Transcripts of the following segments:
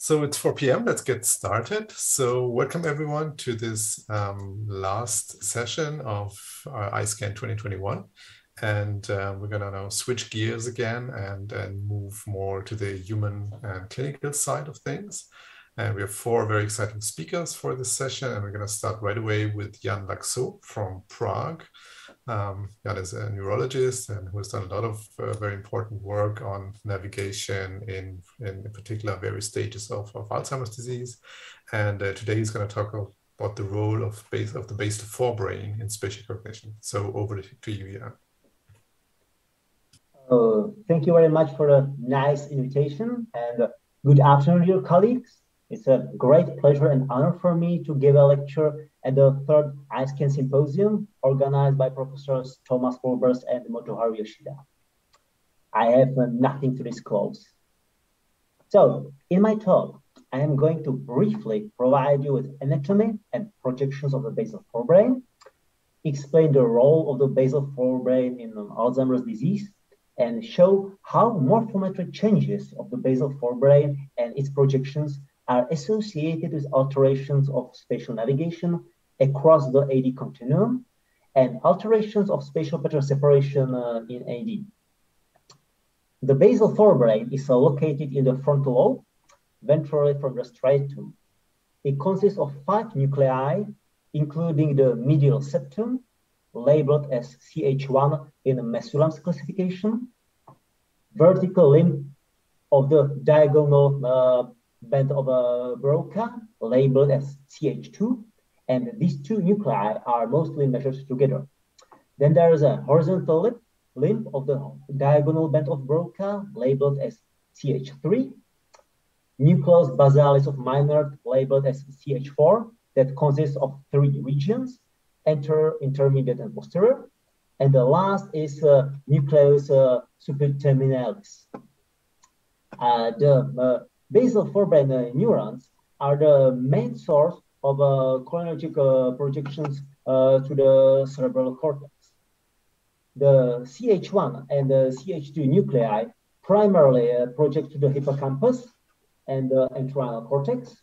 So it's 4 p.m. Let's get started. So welcome everyone to this um, last session of our iSCAN 2021. And uh, we're going to now switch gears again and, and move more to the human and clinical side of things. And we have four very exciting speakers for this session. And we're going to start right away with Jan Laczó from Prague. Um, Jan is a neurologist and who has done a lot of uh, very important work on navigation in, in, particular various stages of, of Alzheimer's disease. And uh, today he's going to talk about the role of base of the basal forebrain in spatial cognition. So over to you, Jan. Uh, thank you very much for a nice invitation and good afternoon, dear colleagues. It's a great pleasure and honor for me to give a lecture at the third iSCAN Symposium organized by Professors Thomas Wolbers and Motoharu Yoshida. I have nothing to disclose. So, in my talk, I am going to briefly provide you with anatomy and projections of the basal forebrain, explain the role of the basal forebrain in Alzheimer's disease, and show how morphometric changes of the basal forebrain and its projections are associated with alterations of spatial navigation across the AD continuum and alterations of spatial pattern separation uh, in AD. The basal forebrain is uh, located in the frontal lobe, ventrally from the striatum. It consists of five nuclei, including the medial septum, labeled as CH1 in the Mesulam's classification, vertical limb of the diagonal uh, band of a Broca labeled as CH2, and these two nuclei are mostly measured together. Then there is a horizontal lip, limb of the diagonal band of Broca labeled as CH3, nucleus basalis of Meynert labeled as CH4 that consists of three regions, anterior, intermediate, and posterior. And the last is uh, nucleus uh, supraterminalis. Uh, the uh, basal forebrain uh, neurons are the main source of uh, cholinergic uh, projections uh, to the cerebral cortex. The CH1 and the CH2 nuclei primarily uh, project to the hippocampus and the entorhinal cortex.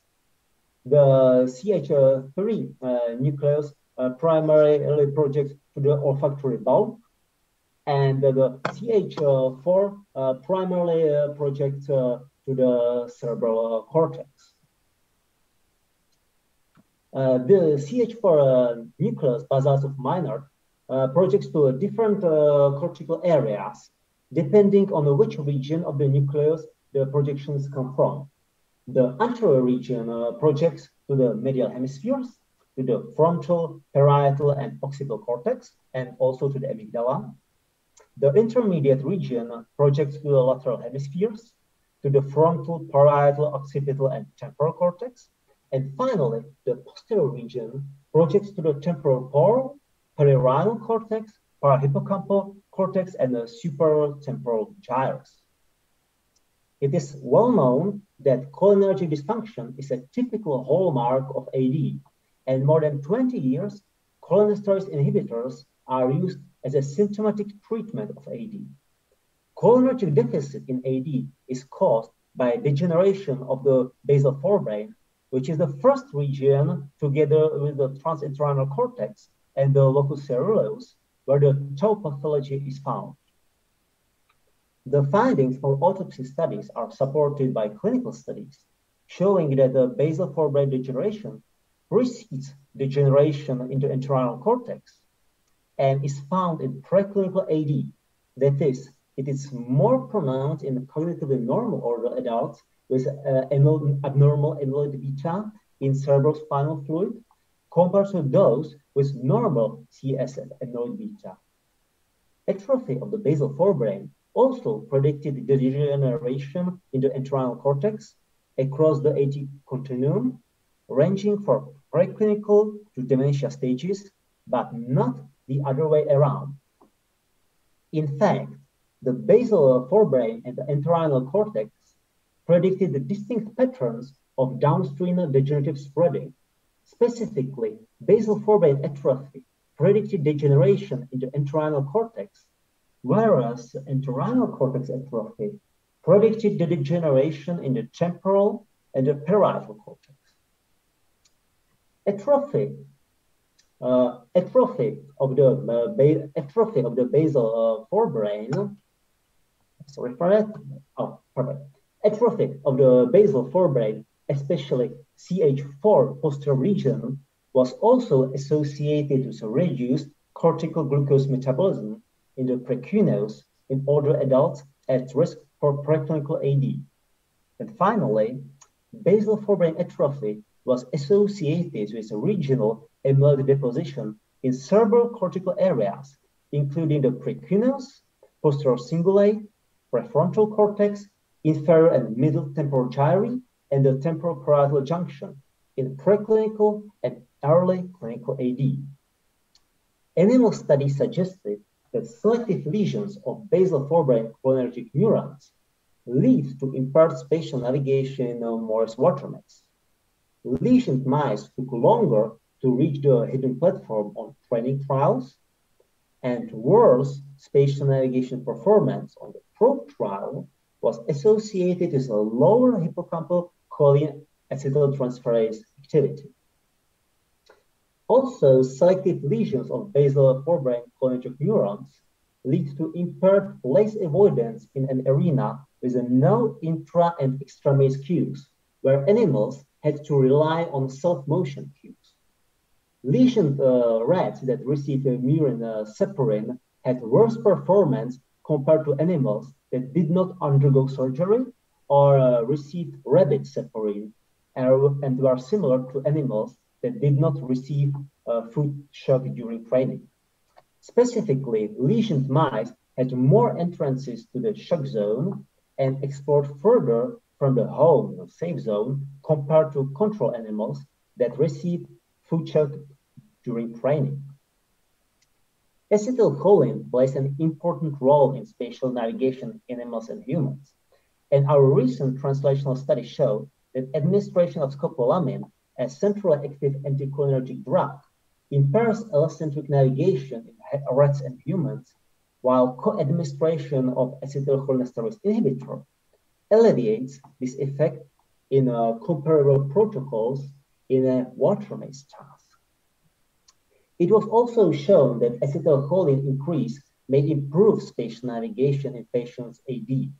The CH3 uh, nucleus primarily projects to the olfactory bulb, and the CH4 primarily projects to the cerebral cortex. Uh, the CH4 uh, nucleus, basalis of Meynert uh, projects to different uh, cortical areas, depending on which region of the nucleus the projections come from. The anterior region uh, projects to the medial hemispheres, to the frontal, parietal, and occipital cortex, and also to the amygdala. The intermediate region projects to the lateral hemispheres, to the frontal, parietal, occipital, and temporal cortex. And finally, the posterior region projects to the temporal pole, perirhinal cortex, parahippocampal cortex, and the supratemporal gyrus. It is well known that cholinergic dysfunction is a typical hallmark of AD, and more than 20 years, cholinesterase inhibitors are used as a symptomatic treatment of AD. Cholinergic deficit in AD is caused by degeneration of the basal forebrain, which is the first region together with the transentorhinal cortex and the locus coeruleus, where the tau pathology is found. The findings from autopsy studies are supported by clinical studies, showing that the basal forebrain degeneration precedes degeneration into entorhinal cortex and is found in preclinical AD, that is, it is more pronounced in cognitively normal older adults with uh, abnormal amyloid beta in cerebrospinal fluid compared to those with normal CSF amyloid beta. Atrophy of the basal forebrain also predicted degeneration in the entorhinal cortex across the AD continuum, ranging from preclinical to dementia stages, but not the other way around. In fact, the basal forebrain and the entorhinal cortex predicted the distinct patterns of downstream degenerative spreading. Specifically, basal forebrain atrophy predicted degeneration in the entorhinal cortex, whereas entorhinal cortex atrophy predicted the degeneration in the temporal and the parietal cortex. Atrophy, uh, atrophy of the uh, atrophy of the basal uh, forebrain. Sorry for that. Oh, perfect. Atrophy of the basal forebrain, especially CH4 posterior region, was also associated with a reduced cortical glucose metabolism in the precuneus in older adults at risk for preclinical AD. And finally, basal forebrain atrophy was associated with regional amyloid deposition in cerebral cortical areas, including the precuneus, posterior cingulate, prefrontal cortex, inferior and middle temporal gyri, and the temporal parietal junction in preclinical and early clinical AD. Animal studies suggested that selective lesions of basal forebrain cholinergic neurons lead to impaired spatial navigation in Morris water maze. Lesioned mice took longer to reach the hidden platform on training trials, and worse spatial navigation performance on the probe trial was associated with a lower hippocampal choline acetyltransferase activity. Also, selective lesions of basal forebrain cholinergic neurons lead to impaired place avoidance in an arena with no intra and extramaze cues, where animals had to rely on self-motion cues. Lesioned uh, rats that received a murine uh, had worse performance compared to animals that did not undergo surgery or uh, received rabbit saporin and, and were similar to animals that did not receive uh, foot shock during training. Specifically, lesioned mice had more entrances to the shock zone and explored further from the home safe zone compared to control animals that received foot shock during training. Acetylcholine plays an important role in spatial navigation in animals and humans. And our recent translational studies show that administration of scopolamine a centrally active anticholinergic drug, impairs allocentric navigation in rats and humans, while co-administration of acetylcholinesterase inhibitor alleviates this effect in uh, comparable protocols in a water maze task. It was also shown that acetylcholine increase may improve spatial navigation in patients' AD.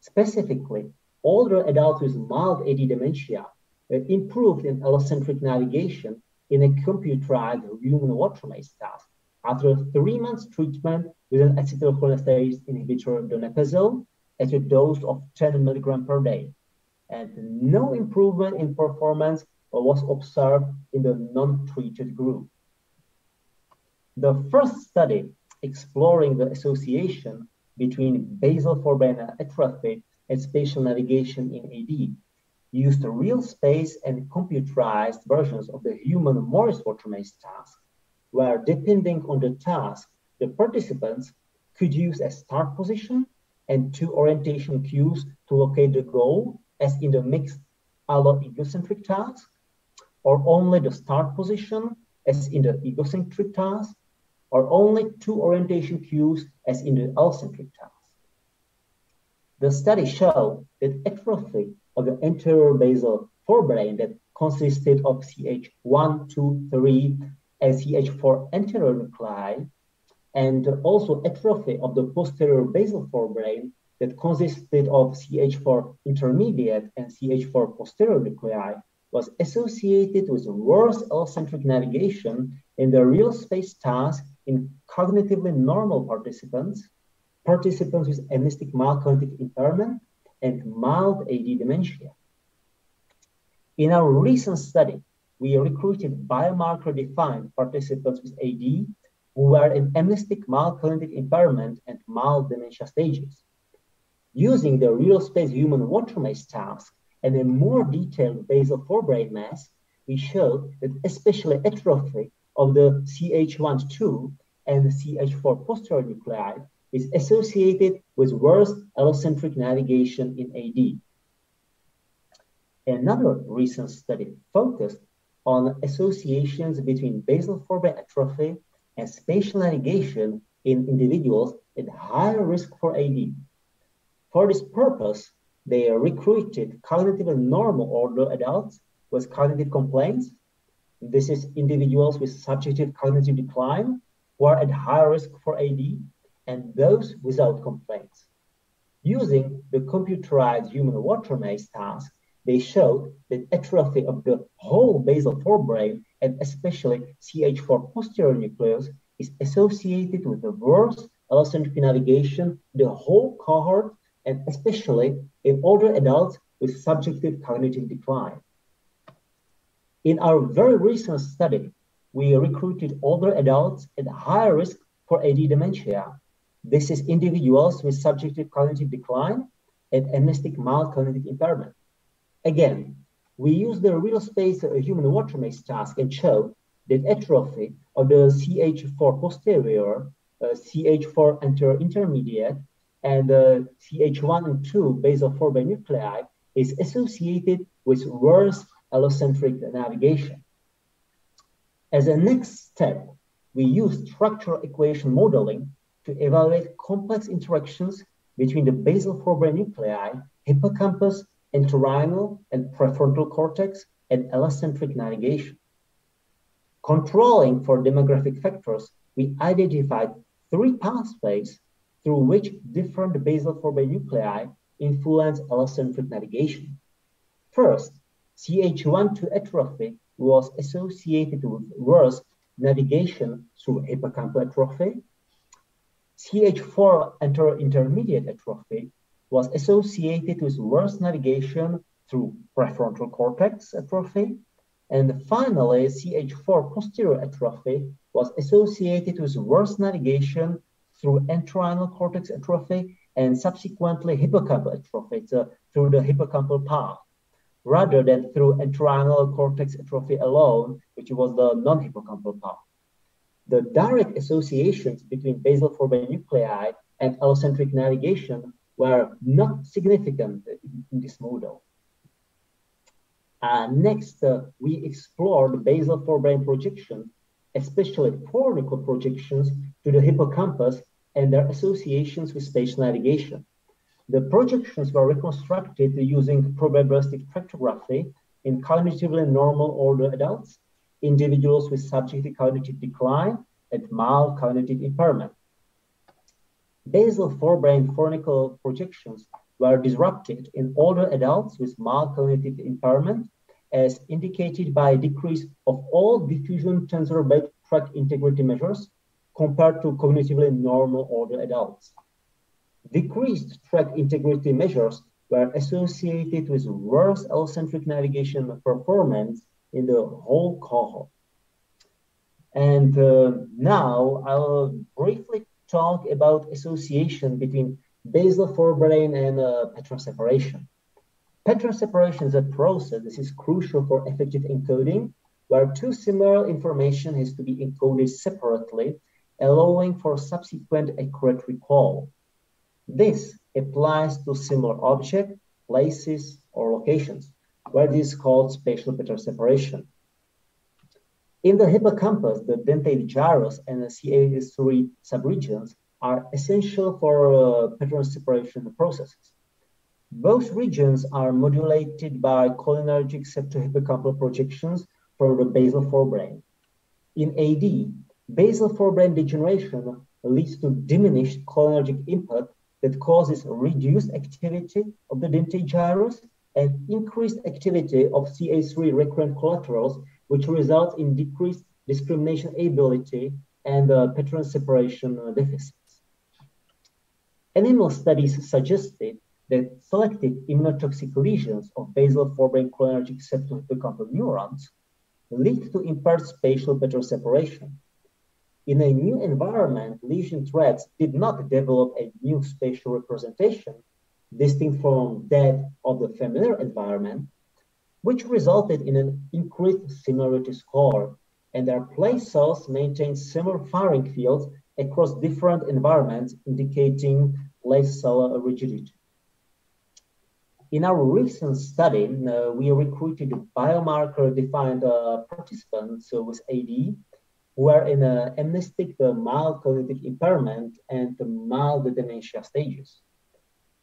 Specifically, older adults with mild AD dementia improved in allocentric navigation in a computerized human water maze task after three months treatment with an acetylcholinesterase inhibitor donepezil at a dose of 10 milligram per day. And no improvement in performance was observed in the non-treated group. The first study exploring the association between basal forebrain atrophy and spatial navigation in AD used real space and computerized versions of the human Morris water maze task, where depending on the task, the participants could use a start position and two orientation cues to locate the goal, as in the mixed allo-egocentric task, or only the start position, as in the egocentric task, or only two orientation cues, as in the allocentric task. The study showed that atrophy of the anterior basal forebrain that consisted of CH1, 2, 3, and CH4 anterior nuclei, and also atrophy of the posterior basal forebrain that consisted of CH4 intermediate and CH4 posterior nuclei was associated with worse allocentric navigation in the real space task in cognitively normal participants, participants with amnestic mild cognitive impairment, and mild AD dementia. In our recent study, we recruited biomarker-defined participants with AD who were in amnestic mild cognitive impairment and mild dementia stages. Using the real space human water maze task and a more detailed basal forebrain mass, we showed that especially atrophy of the CH1-2 and the CH4 posterior nuclei is associated with worse allocentric navigation in AD. Another recent study focused on associations between basal forebrain atrophy and spatial navigation in individuals at higher risk for AD. For this purpose, they recruited cognitively normal older adults with cognitive complaints. This is individuals with subjective cognitive decline who are at high risk for AD and those without complaints. Using the computerized human water maze task, they showed that atrophy of the whole basal forebrain and especially CH4 posterior nucleus is associated with the worse allocentric navigation, the whole cohort, and especially in older adults with subjective cognitive decline. In our very recent study, we recruited older adults at higher risk for AD dementia. This is individuals with subjective cognitive decline and amnestic mild cognitive impairment. Again, we used the real space human water maze task and showed that atrophy of the CH4 posterior, uh, CH4 anterior intermediate, and uh, CH1 and 2 basal forebrain nuclei is associated with worse allocentric navigation. As a next step, we use structural equation modeling to evaluate complex interactions between the basal forebrain nuclei, hippocampus, entorhinal and prefrontal cortex, and allocentric navigation. Controlling for demographic factors, we identified three pathways through which different basal forebrain nuclei influence allocentric navigation. First, CH1-2 atrophy was associated with worse navigation through hippocampal atrophy. CH4 intermediate atrophy was associated with worse navigation through prefrontal cortex atrophy. And finally, CH4 posterior atrophy was associated with worse navigation through entorhinal cortex atrophy and subsequently hippocampal atrophy uh, through the hippocampal path, rather than through entorhinal cortex atrophy alone, which was the non-hippocampal part. The direct associations between basal forebrain nuclei and allocentric navigation were not significant in this model. Uh, next, uh, we explored basal forebrain projection, especially fornical projections to the hippocampus and their associations with spatial navigation. The projections were reconstructed using probabilistic tractography in cognitively normal older adults, individuals with subjective cognitive decline, and mild cognitive impairment. Basal forebrain fornical projections were disrupted in older adults with mild cognitive impairment as indicated by a decrease of all diffusion tensor bed tract integrity measures compared to cognitively normal older adults. Decreased tract integrity measures were associated with worse allocentric navigation performance in the whole cohort. And uh, now I'll briefly talk about association between basal forebrain and uh, pattern separation. Pattern separation is a process that is crucial for effective encoding, where two similar information has to be encoded separately, allowing for subsequent accurate recall. This applies to similar objects, places, or locations, where this is called spatial pattern separation. In the hippocampus, the dentate gyrus and the CA3 subregions are essential for uh, pattern separation processes. Both regions are modulated by cholinergic septohippocampal projections from the basal forebrain. In AD, basal forebrain degeneration leads to diminished cholinergic input that causes reduced activity of the dentate gyrus and increased activity of CA3 recurrent collaterals which results in decreased discrimination ability and uh, pattern separation uh, deficits. Animal studies suggested that selective immunotoxic lesions of basal forebrain cholinergic septohippocampal neurons lead to impaired spatial pattern separation. In a new environment, lesion threads did not develop a new spatial representation distinct from that of the familiar environment, which resulted in an increased similarity score. And their place cells maintained similar firing fields across different environments, indicating place cell rigidity. In our recent study, uh, we recruited biomarker-defined uh, participants uh, with AD who are in a amnestic, mild cognitive impairment and mild dementia stages.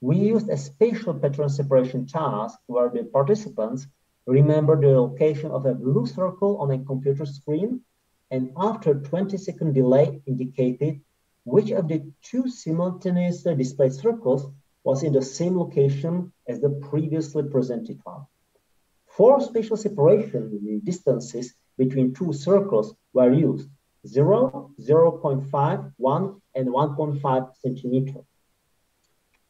we used a spatial pattern separation task where the participants remember the location of a blue circle on a computer screen and after 20 second delay indicated which of the two simultaneously displayed circles was in the same location as the previously presented one. For spatial separation, distances between two circles were used, 0, 0 0.5, 1, and 1.5 centimeter.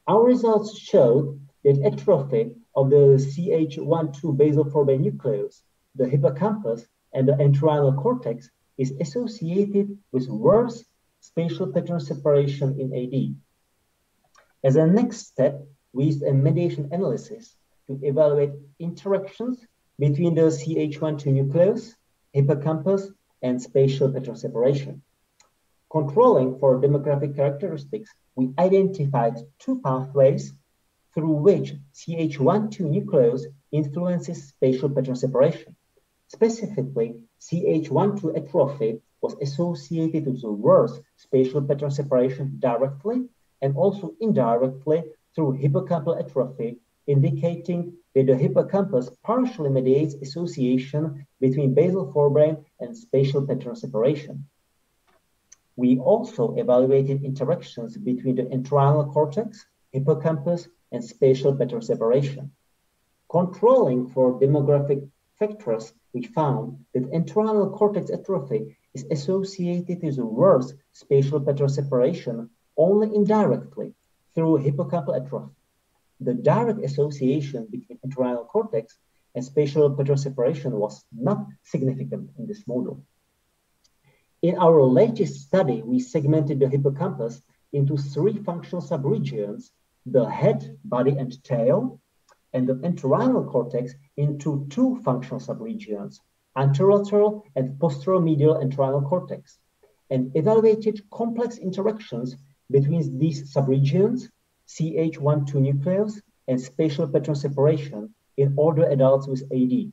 Our results showed that atrophy of the CH12 basal forebrain nucleus, the hippocampus, and the entorhinal cortex is associated with worse spatial pattern separation in AD. As a next step, we used a mediation analysis to evaluate interactions between the CH12 nucleus, hippocampus, and spatial pattern separation. Controlling for demographic characteristics we identified two pathways through which CH12 nucleus influences spatial pattern separation. Specifically, CH12 atrophy was associated with the worse spatial pattern separation directly and also indirectly through hippocampal atrophy, indicating that the hippocampus partially mediates association between basal forebrain and spatial pattern separation. We also evaluated interactions between the entorhinal cortex, hippocampus, and spatial pattern separation. Controlling for demographic factors, we found that entorhinal cortex atrophy is associated with worse spatial pattern separation only indirectly through hippocampal atrophy. The direct association between entorhinal cortex and spatial pattern separation was not significant in this model. In our latest study, we segmented the hippocampus into three functional subregions, the head, body, and tail, and the entorhinal cortex into two functional subregions, anterolateral and posteromedial entorhinal cortex, and evaluated complex interactions between these subregions, CH12 nucleus, and spatial pattern separation in older adults with AD.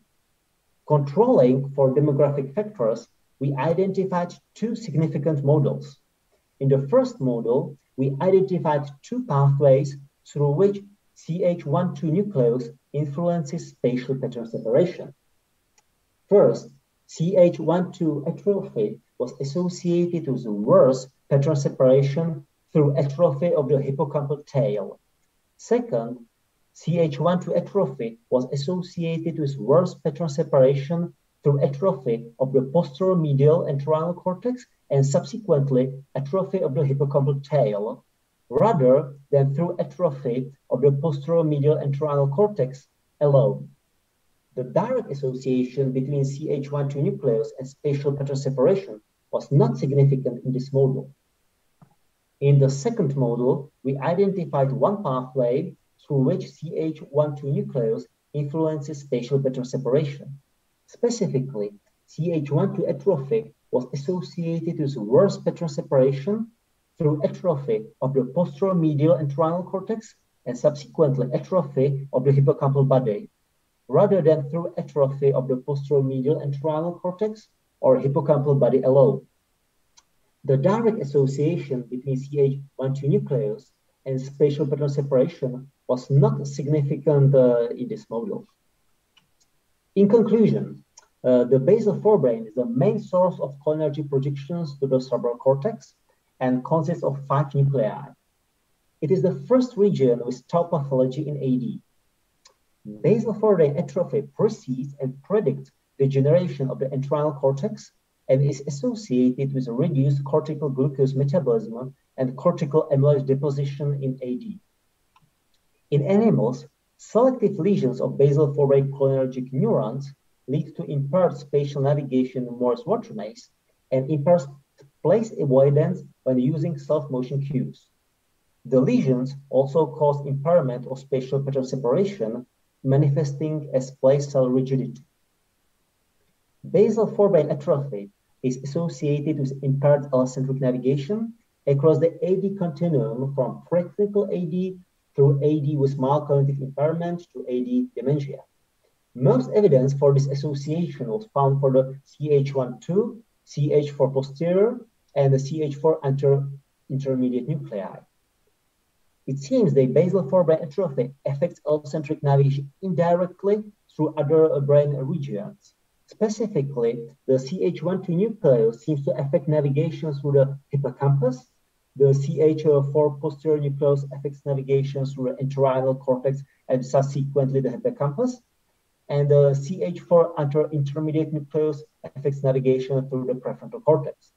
Controlling for demographic factors we identified two significant models. In the first model, we identified two pathways through which CH12 nucleus influences spatial pattern separation. First, CH12 atrophy was associated with worse pattern separation through atrophy of the hippocampal tail. Second, CH12 atrophy was associated with worse pattern separation through atrophy of the posteromedial entorhinal cortex and subsequently atrophy of the hippocampal tail, rather than through atrophy of the posteromedial entorhinal cortex alone. The direct association between CH12 nucleus and spatial pattern separation was not significant in this model. In the second model, we identified one pathway through which CH12 nucleus influences spatial pattern separation. Specifically, CH12 atrophy was associated with worse pattern separation through atrophy of the posteromedial entorhinal cortex and subsequently atrophy of the hippocampal body, rather than through atrophy of the posteromedial entorhinal cortex or hippocampal body alone. The direct association between CH12 nucleus and spatial pattern separation was not significant uh, in this model. In conclusion, uh, the basal forebrain is the main source of cholinergic projections to the cerebral cortex and consists of five nuclei. It is the first region with tau pathology in AD. Basal forebrain atrophy precedes and predicts degeneration of the entorhinal cortex and is associated with reduced cortical glucose metabolism and cortical amyloid deposition in AD. In animals, selective lesions of basal forebrain cholinergic neurons lead to impaired spatial navigation in Morris Watermaze and impaired place avoidance when using self-motion cues. The lesions also cause impairment of spatial pattern separation, manifesting as place cell rigidity. Basal forebrain atrophy is associated with impaired allocentric navigation across the AD continuum from preclinical AD through AD with mild cognitive impairment to AD dementia. Most evidence for this association was found for the CH12, CH4 posterior, and the CH4 inter intermediate nuclei. it seems the basal forebrain atrophy affects allocentric navigation indirectly through other brain regions. Specifically, the CH12 nucleus seems to affect navigation through the hippocampus. The CH4 posterior nucleus affects navigation through the entorhinal cortex and subsequently the hippocampus. And the CH4 intermediate nucleus affects navigation through the prefrontal cortex.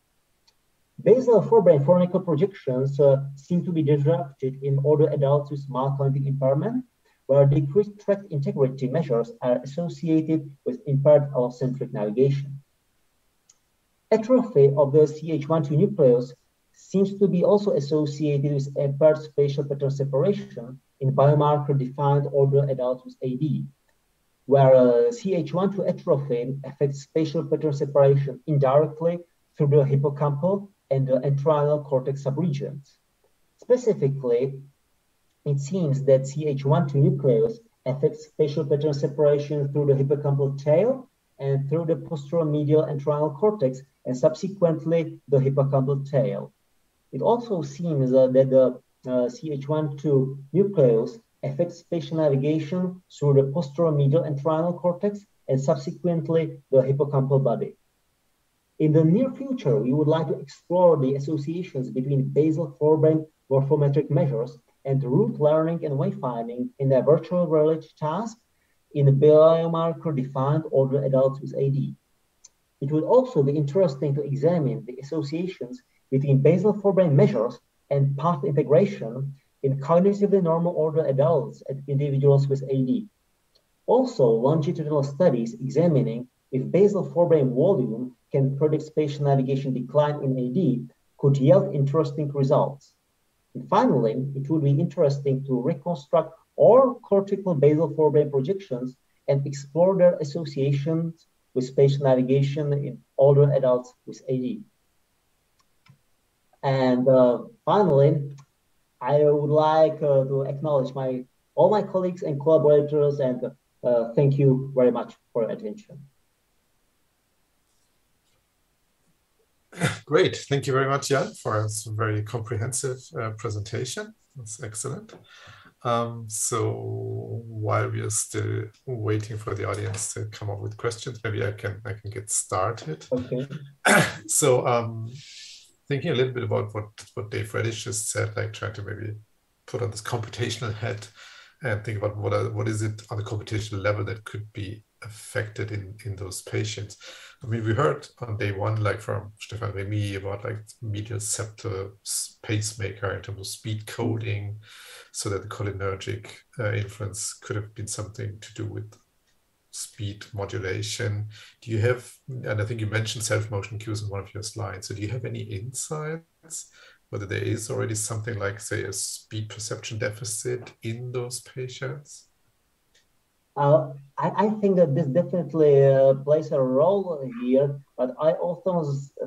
Basal forebrain fornical projections uh, seem to be disrupted in older adults with mild cognitive impairment, where decreased tract integrity measures are associated with impaired allocentric navigation. Atrophy of the CH12 nucleus seems to be also associated with impaired spatial pattern separation in biomarker-defined older adults with AD, where uh, CH12 atrophy affects spatial pattern separation indirectly through the hippocampal and the entorhinal cortex subregions. Specifically, it seems that CH12 nucleus affects spatial pattern separation through the hippocampal tail and through the posteromedial entorhinal cortex and subsequently the hippocampal tail. It also seems that the uh, CH12 nucleus affects spatial navigation through the posteromedial entorhinal cortex and subsequently the hippocampal body. In the near future, we would like to explore the associations between basal forebrain morphometric measures and route learning and wayfinding in a virtual reality task in biomarker-defined older adults with AD. It would also be interesting to examine the associations between basal forebrain measures and path integration in cognitively normal older adults and individuals with AD. Also, longitudinal studies examining if basal forebrain volume can predict spatial navigation decline in AD could yield interesting results. And finally, it would be interesting to reconstruct all cortical basal forebrain projections and explore their associations with spatial navigation in older adults with AD. And uh, finally, I would like uh, to acknowledge my all my colleagues and collaborators and uh, thank you very much for your attention. Great. Thank you very much, Jan, for a very comprehensive uh, presentation. That's excellent. Um, so while we are still waiting for the audience to come up with questions, maybe I can I can get started. Okay. so um, thinking a little bit about what what Dave Redish just said, like trying to maybe put on this computational hat and think about what are, what is it on the computational level that could be affected in in those patients. I mean, we heard on day one, like from Stefan Remy, about like medial septal pacemaker in terms of speed coding, so that the cholinergic uh, influence could have been something to do with speed modulation. Do you have, and I think you mentioned self motion cues in one of your slides. So do you have any insights whether there is already something like, say, a speed perception deficit in those patients? Uh, I, I, think that this definitely uh, plays a role here, but I also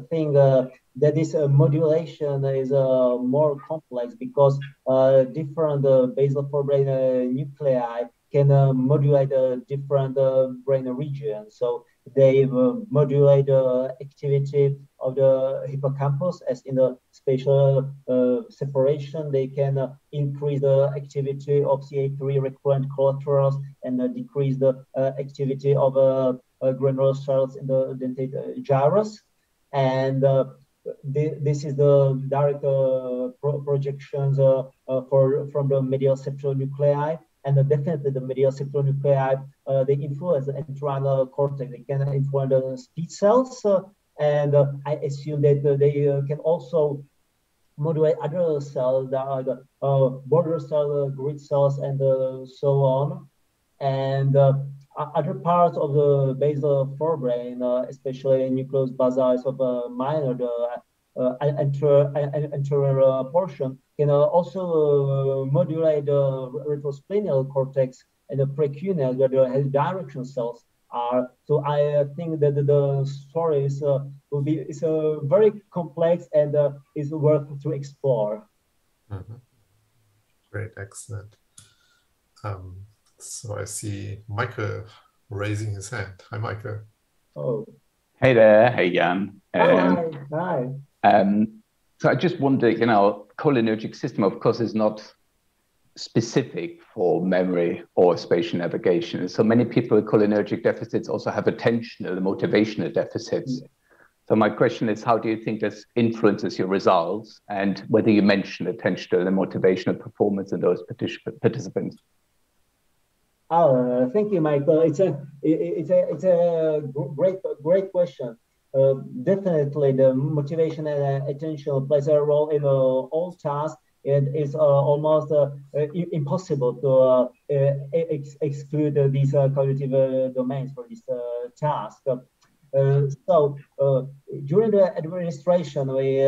think uh, that this uh, modulation is uh, more complex because uh, different basal forebrain nuclei can modulate different brain regions. So they modulate the activity of the hippocampus as in the spatial uh, separation. They can uh, increase the activity of CA3 recurrent collaterals and uh, decrease the uh, activity of uh, uh, granular cells in the dentate gyrus. And th this is the direct pro projections for from the medial septal nuclei and uh, definitely the medial septal nuclei, uh, they influence the entorhinal cortex. They can influence the speed cells, uh, and uh, I assume that uh, they uh, can also modulate other cells that are the border cell, grid cells, and so on. And other parts of the basal forebrain, especially nucleus basalis of Meynert, the uh, anterior, anterior portion, can also uh, modulate the retrosplenial cortex and the precuneal, where the head direction cells are. So I think that the story is uh, will be is uh, very complex and uh, is worth to explore. Mm -hmm. Great, excellent. Um, so I see Michael raising his hand. Hi, Michael. Oh. Hey there. Hey, Jan. Um, hi. Hi. Um, so I just wonder, you know, cholinergic system, of course, is not specific for memory or spatial navigation. So many people with cholinergic deficits also have attentional and motivational deficits. Yeah. So my question is, how do you think this influences your results and whether you mention attentional and motivational performance in those participants? Oh, thank you, Michael. It's a it's a it's a great great question. Uh, definitely, the motivation and attention plays a role in uh, all tasks. It is uh, almost uh, impossible to ex exclude these cognitive domains for this task. so during the administration, we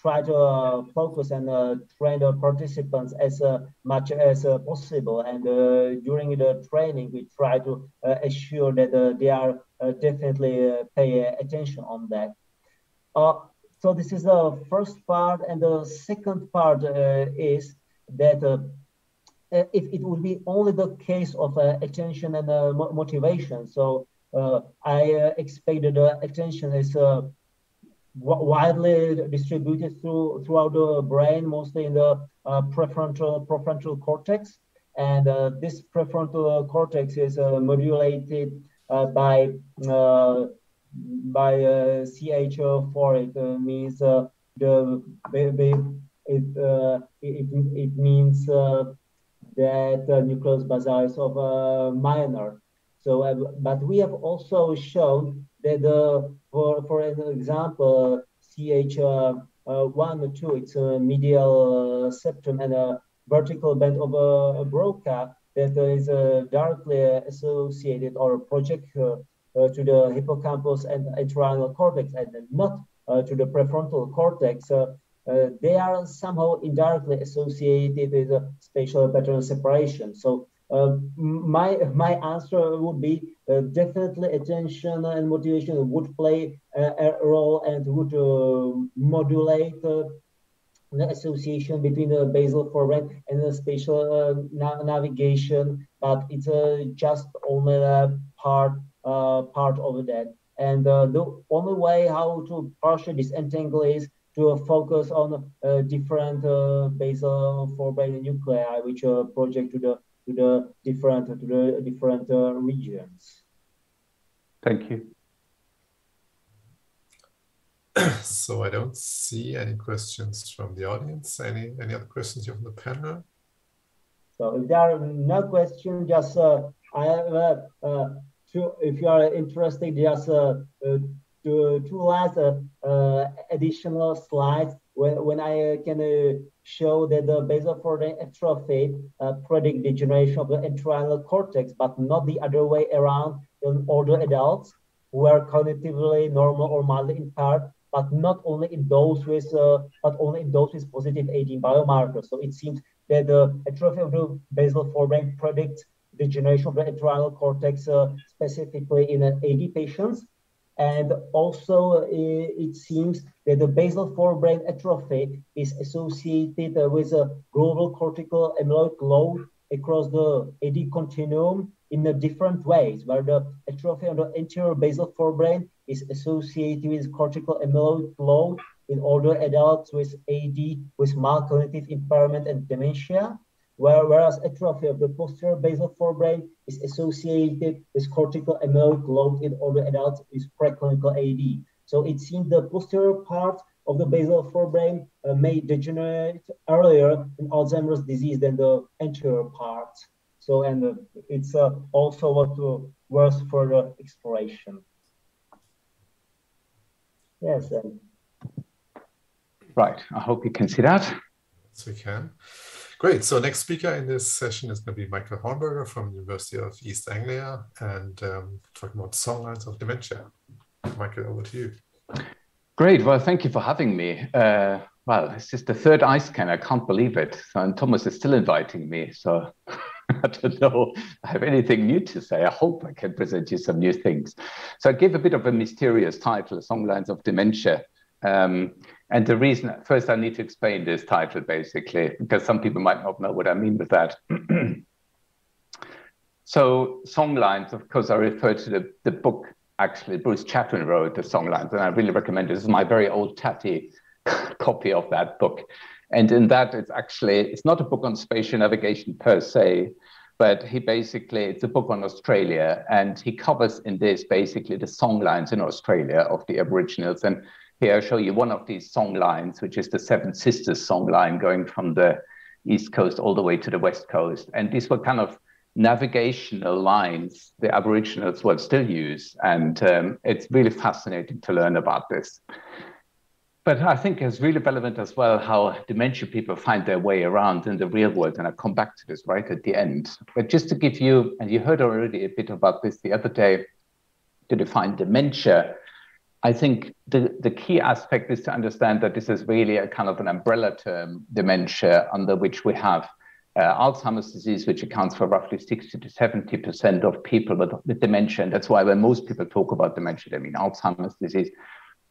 try to uh, focus and uh, train the participants as uh, much as uh, possible. And uh, during the training, we try to uh, assure that they are definitely pay attention on that. so this is the first part, and the second part is that if it would be only the case of attention and motivation, so I expect that attention is widely distributed through throughout the brain, mostly in the uh, prefrontal prefrontal cortex. And uh, this prefrontal cortex is uh, modulated uh, by uh, by CH4. It means the it, it it means that the nucleus basalis of a Meynert. So, but we have also shown that uh, for for an example, CH uh, uh, one or two, it's a medial septum and a vertical band of a, Broca that is directly associated or project to the hippocampus and entorhinal cortex and not to the prefrontal cortex. Uh, they are somehow indirectly associated with uh, spatial pattern separation. So uh, my my answer would be uh, definitely attention and motivation would play a, role and would uh, modulate uh, the association between the basal forebrain and the spatial uh, na navigation, but it's just only a part part of that. And the only way how to partially disentangle is to focus on different basal forebrain nuclei, which project to the to the different to the different uh, regions. Thank you. So I don't see any questions from the audience. Any any other questions from the panel? So if there are no questions, just uh, I have uh, uh, two, if you are interested, just uh, uh, two, two last uh, uh, additional slides when, when I uh, can uh, show that the basal forebrain atrophy uh, predict degeneration of the entorhinal cortex, but not the other way around in older adults who are cognitively normal or mildly impaired, but not only in those with, uh, but only in those with positive aging biomarkers. So it seems that the atrophy of the basal forebrain predicts degeneration of the entorhinal cortex, uh, specifically in uh, AD patients. And also, uh, it seems that the basal forebrain atrophy is associated with a global cortical amyloid load across the AD continuum in a different ways, where the atrophy on the anterior basal forebrain is associated with cortical amyloid load in older adults with AD with mild cognitive impairment and dementia whereas atrophy of the posterior basal forebrain is associated with cortical amyloid load in older adults with preclinical AD. So it seems the posterior part of the basal forebrain uh, may degenerate earlier in Alzheimer's disease than the anterior part. So, and uh, it's uh, also what uh, worth further exploration. Yes. And... Right, I hope you can see that. Yes, we can. Great. So next speaker in this session is going to be Michael Hornberger from University of East Anglia and um, talking about songlines of dementia. Michael, over to you. Great. Well, thank you for having me. Uh, well, it's just the third iSCAN. I can't believe it. And Thomas is still inviting me. So I don't know I have anything new to say. I hope I can present you some new things. So I gave a bit of a mysterious title, Songlines of Dementia. Um, and the reason, first, I need to explain this title basically, because some people might not know what I mean with that. so, songlines, of course, I refer to the, the book actually Bruce Chatwin wrote, the songlines, and I really recommend it. This is my very old tatty copy of that book. And in that, it's actually, it's not a book on spatial navigation per se, but he basically, it's a book on Australia. And he covers in this basically the songlines in Australia of the Aboriginals. And here I show you one of these song lines, which is the Seven Sisters song line going from the East Coast all the way to the West Coast. And these were kind of navigational lines the Aboriginals will still use. And um, it's really fascinating to learn about this. But I think it's really relevant as well how dementia people find their way around in the real world. And I'll come back to this right at the end. But just to give you, and you heard already a bit about this the other day, to define dementia, I think the, the key aspect is to understand that this is really a kind of an umbrella term, dementia, under which we have uh, Alzheimer's disease, which accounts for roughly 60 to 70% of people with, with dementia. And that's why when most people talk about dementia, they mean Alzheimer's disease.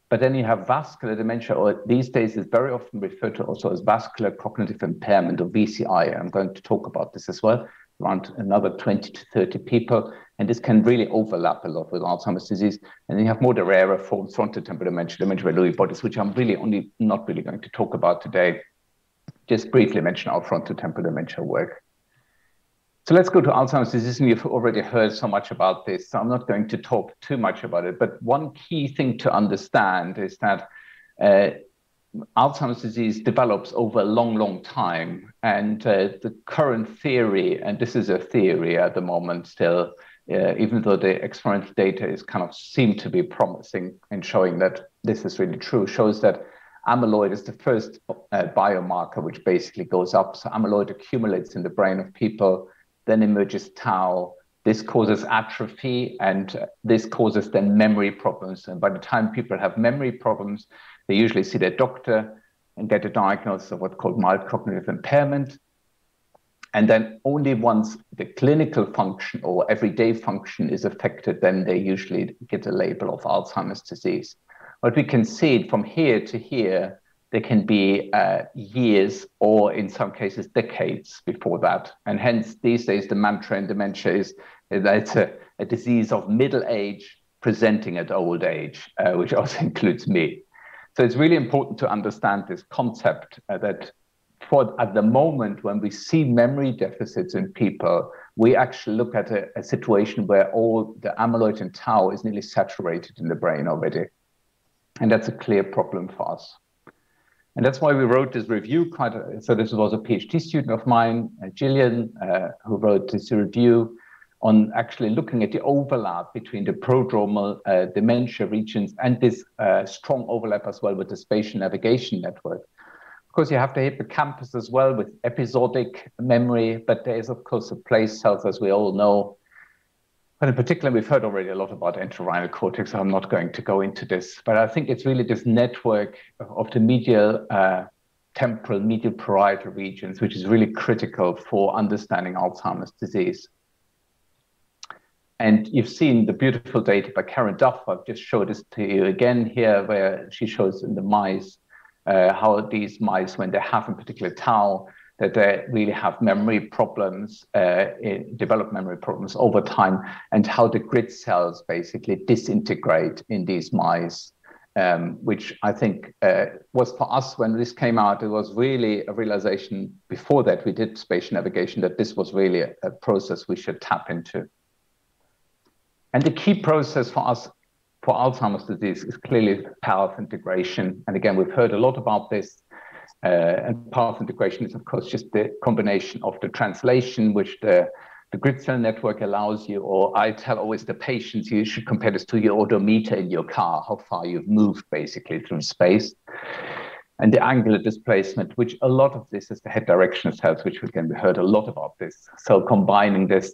But then you have vascular dementia, or these days is very often referred to also as vascular cognitive impairment or VCI. I'm going to talk about this as well, around another 20 to 30 people. And this can really overlap a lot with Alzheimer's disease. And then you have more the rarer forms, frontotemporal dementia, dementia with Lewy bodies, which I'm really only not really going to talk about today. Just briefly mention our frontotemporal dementia work. So let's go to Alzheimer's disease. And you've already heard so much about this, so I'm not going to talk too much about it. But one key thing to understand is that uh, Alzheimer's disease develops over a long, long time. And uh, the current theory, and this is a theory at the moment still, uh, even though the experimental data is kind of seem to be promising in showing that this is really true, shows that amyloid is the first uh, biomarker which basically goes up. So amyloid accumulates in the brain of people then emerges tau. This causes atrophy, and this causes then memory problems. And by the time people have memory problems, they usually see their doctor and get a diagnosis of what's called mild cognitive impairment. And then only once the clinical function or everyday function is affected, then they usually get a label of Alzheimer's disease. But we can see from here to here there can be uh, years or in some cases decades before that. And hence, these days, the mantra in dementia is that it's a, a disease of middle age presenting at old age, uh, which also includes me. So it's really important to understand this concept uh, that at the moment when we see memory deficits in people, we actually look at a, a situation where all the amyloid and tau is nearly saturated in the brain already. And that's a clear problem for us. And that's why we wrote this review. So this was a PhD student of mine, uh, Gillian, uh, who wrote this review on actually looking at the overlap between the prodromal uh, dementia regions and this uh, strong overlap as well with the spatial navigation network. Course, you have the hippocampus as well with episodic memory, but there is, of course, a place cells, as we all know, but in particular, we've heard already a lot about entorhinal cortex, so I'm not going to go into this. But I think it's really this network of the medial, uh, temporal, medial parietal regions, which is really critical for understanding Alzheimer's disease. And you've seen the beautiful data by Karen Duff. I've just showed this to you again here, where she shows in the mice uh, how these mice, when they have in particular tau, that they really have memory problems, uh, develop memory problems over time, and how the grid cells basically disintegrate in these mice, um, which I think uh, was for us when this came out, it was really a realization before that we did spatial navigation that this was really a, a process we should tap into. And the key process for us for Alzheimer's disease is clearly path integration. And again, we've heard a lot about this uh, and path integration is, of course, just the combination of the translation, which the, the grid cell network allows you, or I tell always the patients, you should compare this to your odometer in your car, how far you've moved basically through space. And the angular displacement, which a lot of this is the head direction cells, which we can be heard a lot about this. So combining this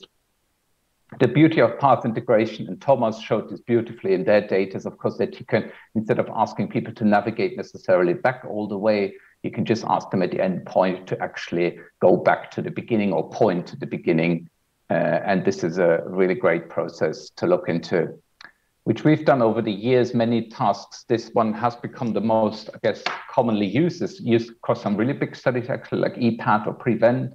the beauty of path integration, and Thomas showed this beautifully in their data, is of course that you can, instead of asking people to navigate necessarily back all the way, you can just ask them at the end point to actually go back to the beginning or point to the beginning. Uh, and this is a really great process to look into, which we've done over the years, many tasks. This one has become the most, I guess, commonly used, is used across some really big studies, actually, like EPAD or PREVENT.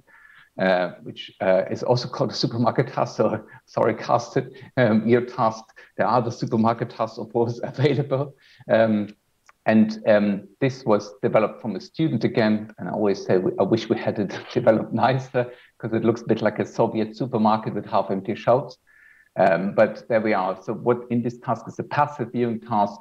Uh, which uh, is also called a supermarket task. So sorry, casted um, your task. There are the supermarket tasks, of course, available. Um, And um, this was developed from a student again. And I always say, I wish we had it developed nicer because it looks a bit like a Soviet supermarket with half empty shelves. Um, but there we are. So what in this task is a passive viewing task.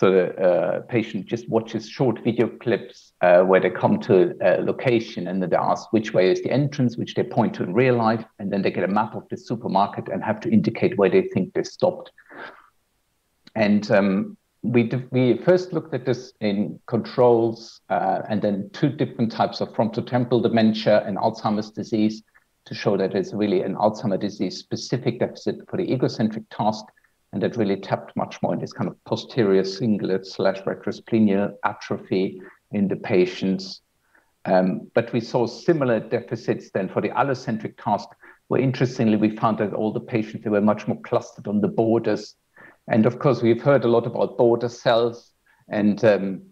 So the uh, patient just watches short video clips uh, where they come to a location and then they ask which way is the entrance, which they point to in real life, and then they get a map of the supermarket and have to indicate where they think they stopped. And um, we, we first looked at this in controls uh, and then two different types of frontotemporal dementia and Alzheimer's disease to show that it's really an Alzheimer's disease specific deficit for the egocentric task and that really tapped much more in this kind of posterior cingulate slash retrosplenial atrophy in the patients. Um, but we saw similar deficits then for the allocentric task, where interestingly we found that all the patients they were much more clustered on the borders and of course, we've heard a lot about border cells and um,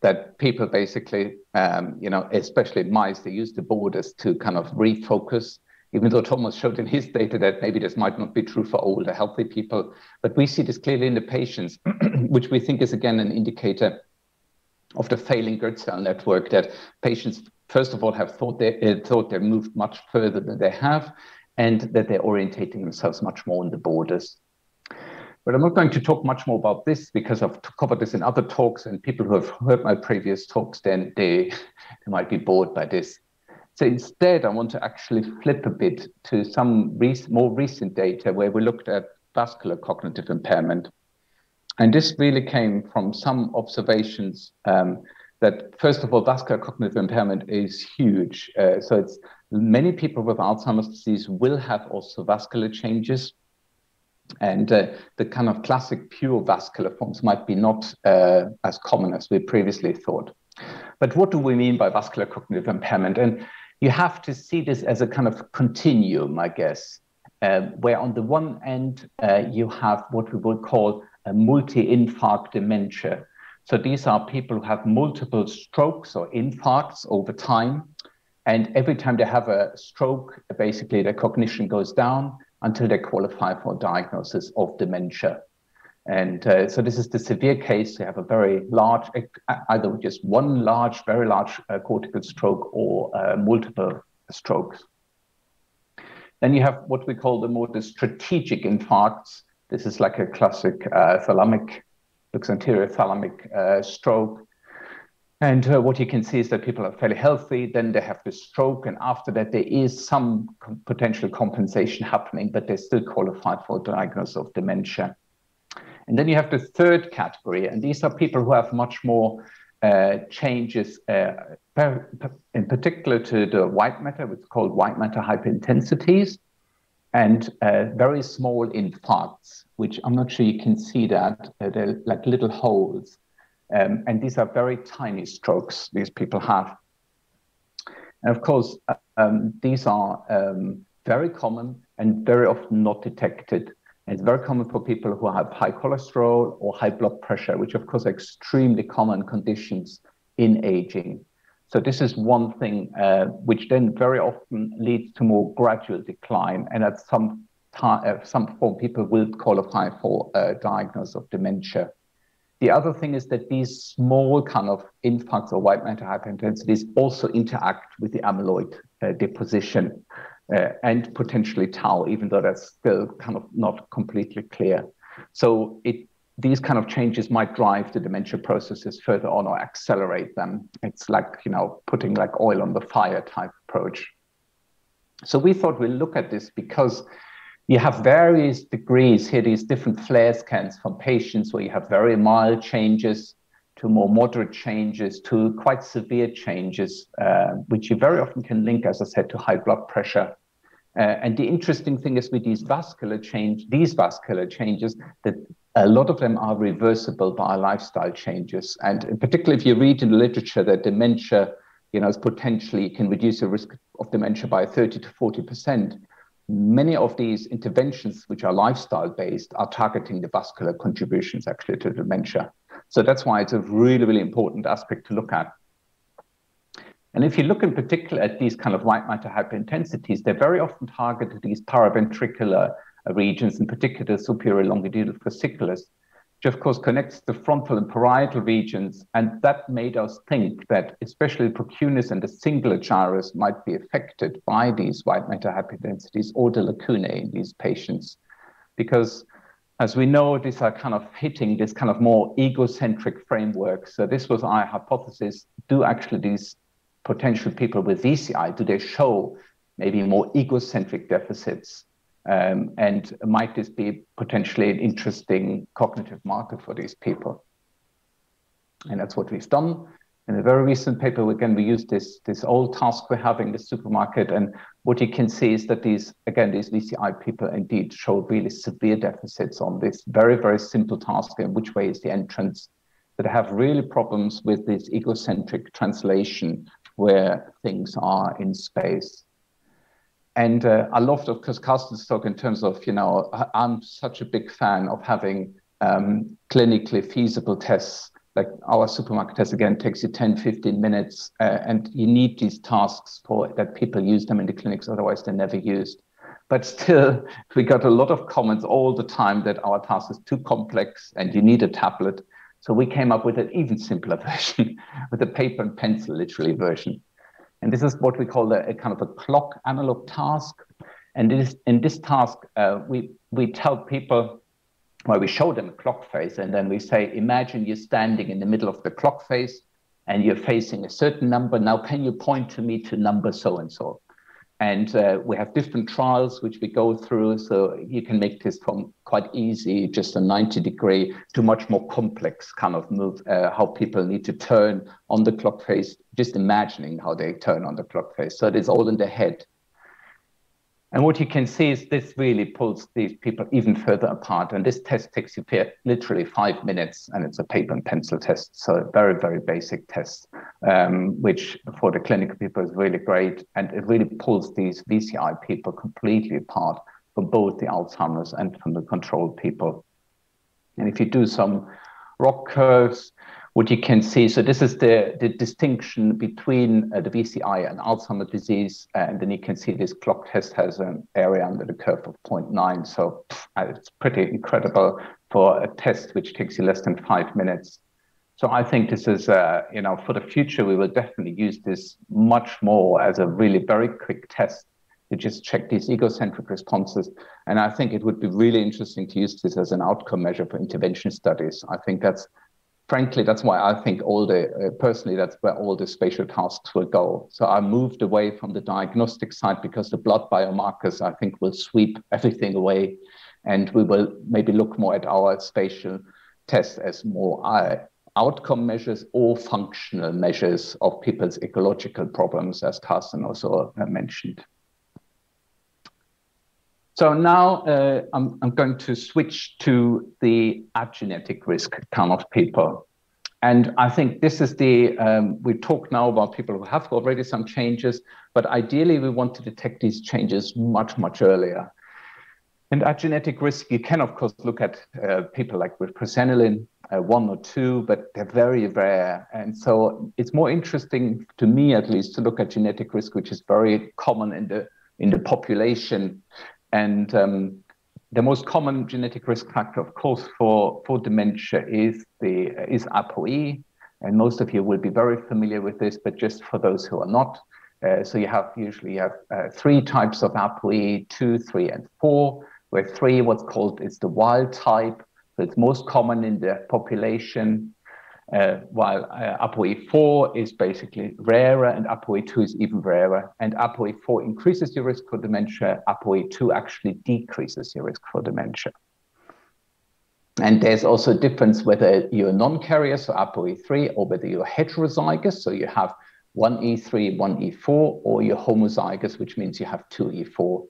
that people basically, um, you know, especially mice, they use the borders to kind of refocus. Even though Thomas showed in his data that maybe this might not be true for older, healthy people, but we see this clearly in the patients, which we think is again an indicator of the failing grid cell network that patients, first of all, have thought they uh, thought they moved much further than they have, and that they're orientating themselves much more on the borders. But I'm not going to talk much more about this because I've covered this in other talks, and people who have heard my previous talks, then they, they might be bored by this. So instead, I want to actually flip a bit to some rec more recent data where we looked at vascular cognitive impairment. And this really came from some observations um, that, first of all, vascular cognitive impairment is huge. Uh, so it's many people with Alzheimer's disease will have also vascular changes. And uh, the kind of classic pure vascular forms might be not uh, as common as we previously thought. But what do we mean by vascular cognitive impairment? And you have to see this as a kind of continuum, I guess, uh, where on the one end, uh, you have what we would call a multi-infarct dementia. So these are people who have multiple strokes or infarcts over time. And every time they have a stroke, basically their cognition goes down until they qualify for diagnosis of dementia. And uh, so this is the severe case. You have a very large, either just one large, very large uh, cortical stroke or uh, multiple strokes. Then you have what we call the more the strategic infarcts. This is like a classic uh, thalamic, looks anterior thalamic uh, stroke. And uh, what you can see is that people are fairly healthy, then they have the stroke, and after that, there is some com potential compensation happening, but they're still qualified for diagnosis of dementia. And then you have the third category, and these are people who have much more uh, changes, uh, in particular to the white matter, which is called white matter hyperintensities, and uh, very small infarcts, which I'm not sure you can see that. Uh, they're like little holes um, and these are very tiny strokes these people have. And of course, um, these are um, very common and very often not detected. It's very common for people who have high cholesterol or high blood pressure, which of course are extremely common conditions in aging. So this is one thing uh, which then very often leads to more gradual decline. And at some time, uh, some form, people will qualify for a diagnosis of dementia. The other thing is that these small kind of infarcts or white matter hyperintensities also interact with the amyloid uh, deposition uh, and potentially tau, even though that's still kind of not completely clear. So it these kind of changes might drive the dementia processes further on or accelerate them. It's like, you know, putting like oil on the fire type approach. So we thought we'll look at this because you have various degrees here, these different FLAIR scans from patients where you have very mild changes to more moderate changes to quite severe changes, uh, which you very often can link, as I said, to high blood pressure. Uh, and the interesting thing is with these vascular change, these vascular changes, that a lot of them are reversible by lifestyle changes. And in particular, if you read in the literature that dementia, you know, is potentially can reduce the risk of dementia by 30 to 40 percent many of these interventions, which are lifestyle based, are targeting the vascular contributions actually to dementia. So that's why it's a really, really important aspect to look at. And if you look in particular at these kind of white matter hyperintensities, they're very often targeted these periventricular uh, regions, in particular superior longitudinal fasciculus. which of course connects the frontal and parietal regions. And that made us think that especially the and the cingulate gyrus might be affected by these white matter hyperintensities or the lacunae in these patients. Because as we know, these are kind of hitting this kind of more egocentric framework. So this was our hypothesis. Do actually these potential people with VCI, do they show maybe more egocentric deficits um, and might this be potentially an interesting cognitive marker for these people? And that's what we've done. In a very recent paper, again, we used this, this old task we're having, the supermarket. And what you can see is that these, again, these VCI people indeed show really severe deficits on this very, very simple task in which way is the entrance, that have really problems with this egocentric translation where things are in space. And uh, I loved, of course, Carsten's talk in terms of, you know, I'm such a big fan of having um, clinically feasible tests. Like our supermarket test, again, takes you 10, 15 minutes, uh, and you need these tasks for that people use them in the clinics, otherwise they're never used. But still, we got a lot of comments all the time that our task is too complex and you need a tablet. So we came up with an even simpler version, with a paper and pencil literally version. And this is what we call a, a kind of a clock analog task. And in this task, uh, we, we tell people, well, we show them a clock face, and then we say, imagine you're standing in the middle of the clock face and you're facing a certain number. Now, can you point to me to number so and so? And uh, we have different trials which we go through. So you can make this from quite easy, just a 90 degree, to much more complex kind of move, uh, how people need to turn on the clock face, just imagining how they turn on the clock face. So it is all in the head. And what you can see is this really pulls these people even further apart. And this test takes you literally five minutes, and it's a paper and pencil test. So very, very basic test, um, which for the clinical people is really great. And it really pulls these VCI people completely apart from both the Alzheimer's and from the controlled people. And if you do some ROC curves, what you can see. So this is the, the distinction between uh, the VCI and Alzheimer's disease. And then you can see this clock test has an area under the curve of 0.9. So uh, it's pretty incredible for a test which takes you less than five minutes. So I think this is, uh, you know, for the future, we will definitely use this much more as a really very quick test to just check these egocentric responses. And I think it would be really interesting to use this as an outcome measure for intervention studies. I think that's frankly, that's why I think all the, uh, personally, that's where all the spatial tasks will go. So I moved away from the diagnostic side because the blood biomarkers, I think, will sweep everything away. And we will maybe look more at our spatial tests as more uh, outcome measures or functional measures of people's ecological problems, as Carsten also uh, mentioned. So now uh, I'm, I'm going to switch to the genetic risk kind of people. And I think this is the, um, we talk now about people who have already some changes, but ideally we want to detect these changes much, much earlier. And at genetic risk, you can, of course, look at uh, people like with presenilin, uh, one or two, but they're very rare. And so it's more interesting to me, at least, to look at genetic risk, which is very common in the in the population and um, the most common genetic risk factor, of course, for, for dementia is the is ApoE, and most of you will be very familiar with this. But just for those who are not, uh, so you have usually you have uh, three types of ApoE: two, three, and four. Where three, what's called, is the wild type. So it's most common in the population. Uh, while uh, ApoE4 is basically rarer and ApoE2 is even rarer. And ApoE4 increases your risk for dementia, ApoE2 actually decreases your risk for dementia. And there's also a difference whether you're non-carrier, so ApoE3, or whether you're heterozygous, so you have one E3, one E4, or you're homozygous, which means you have two E4.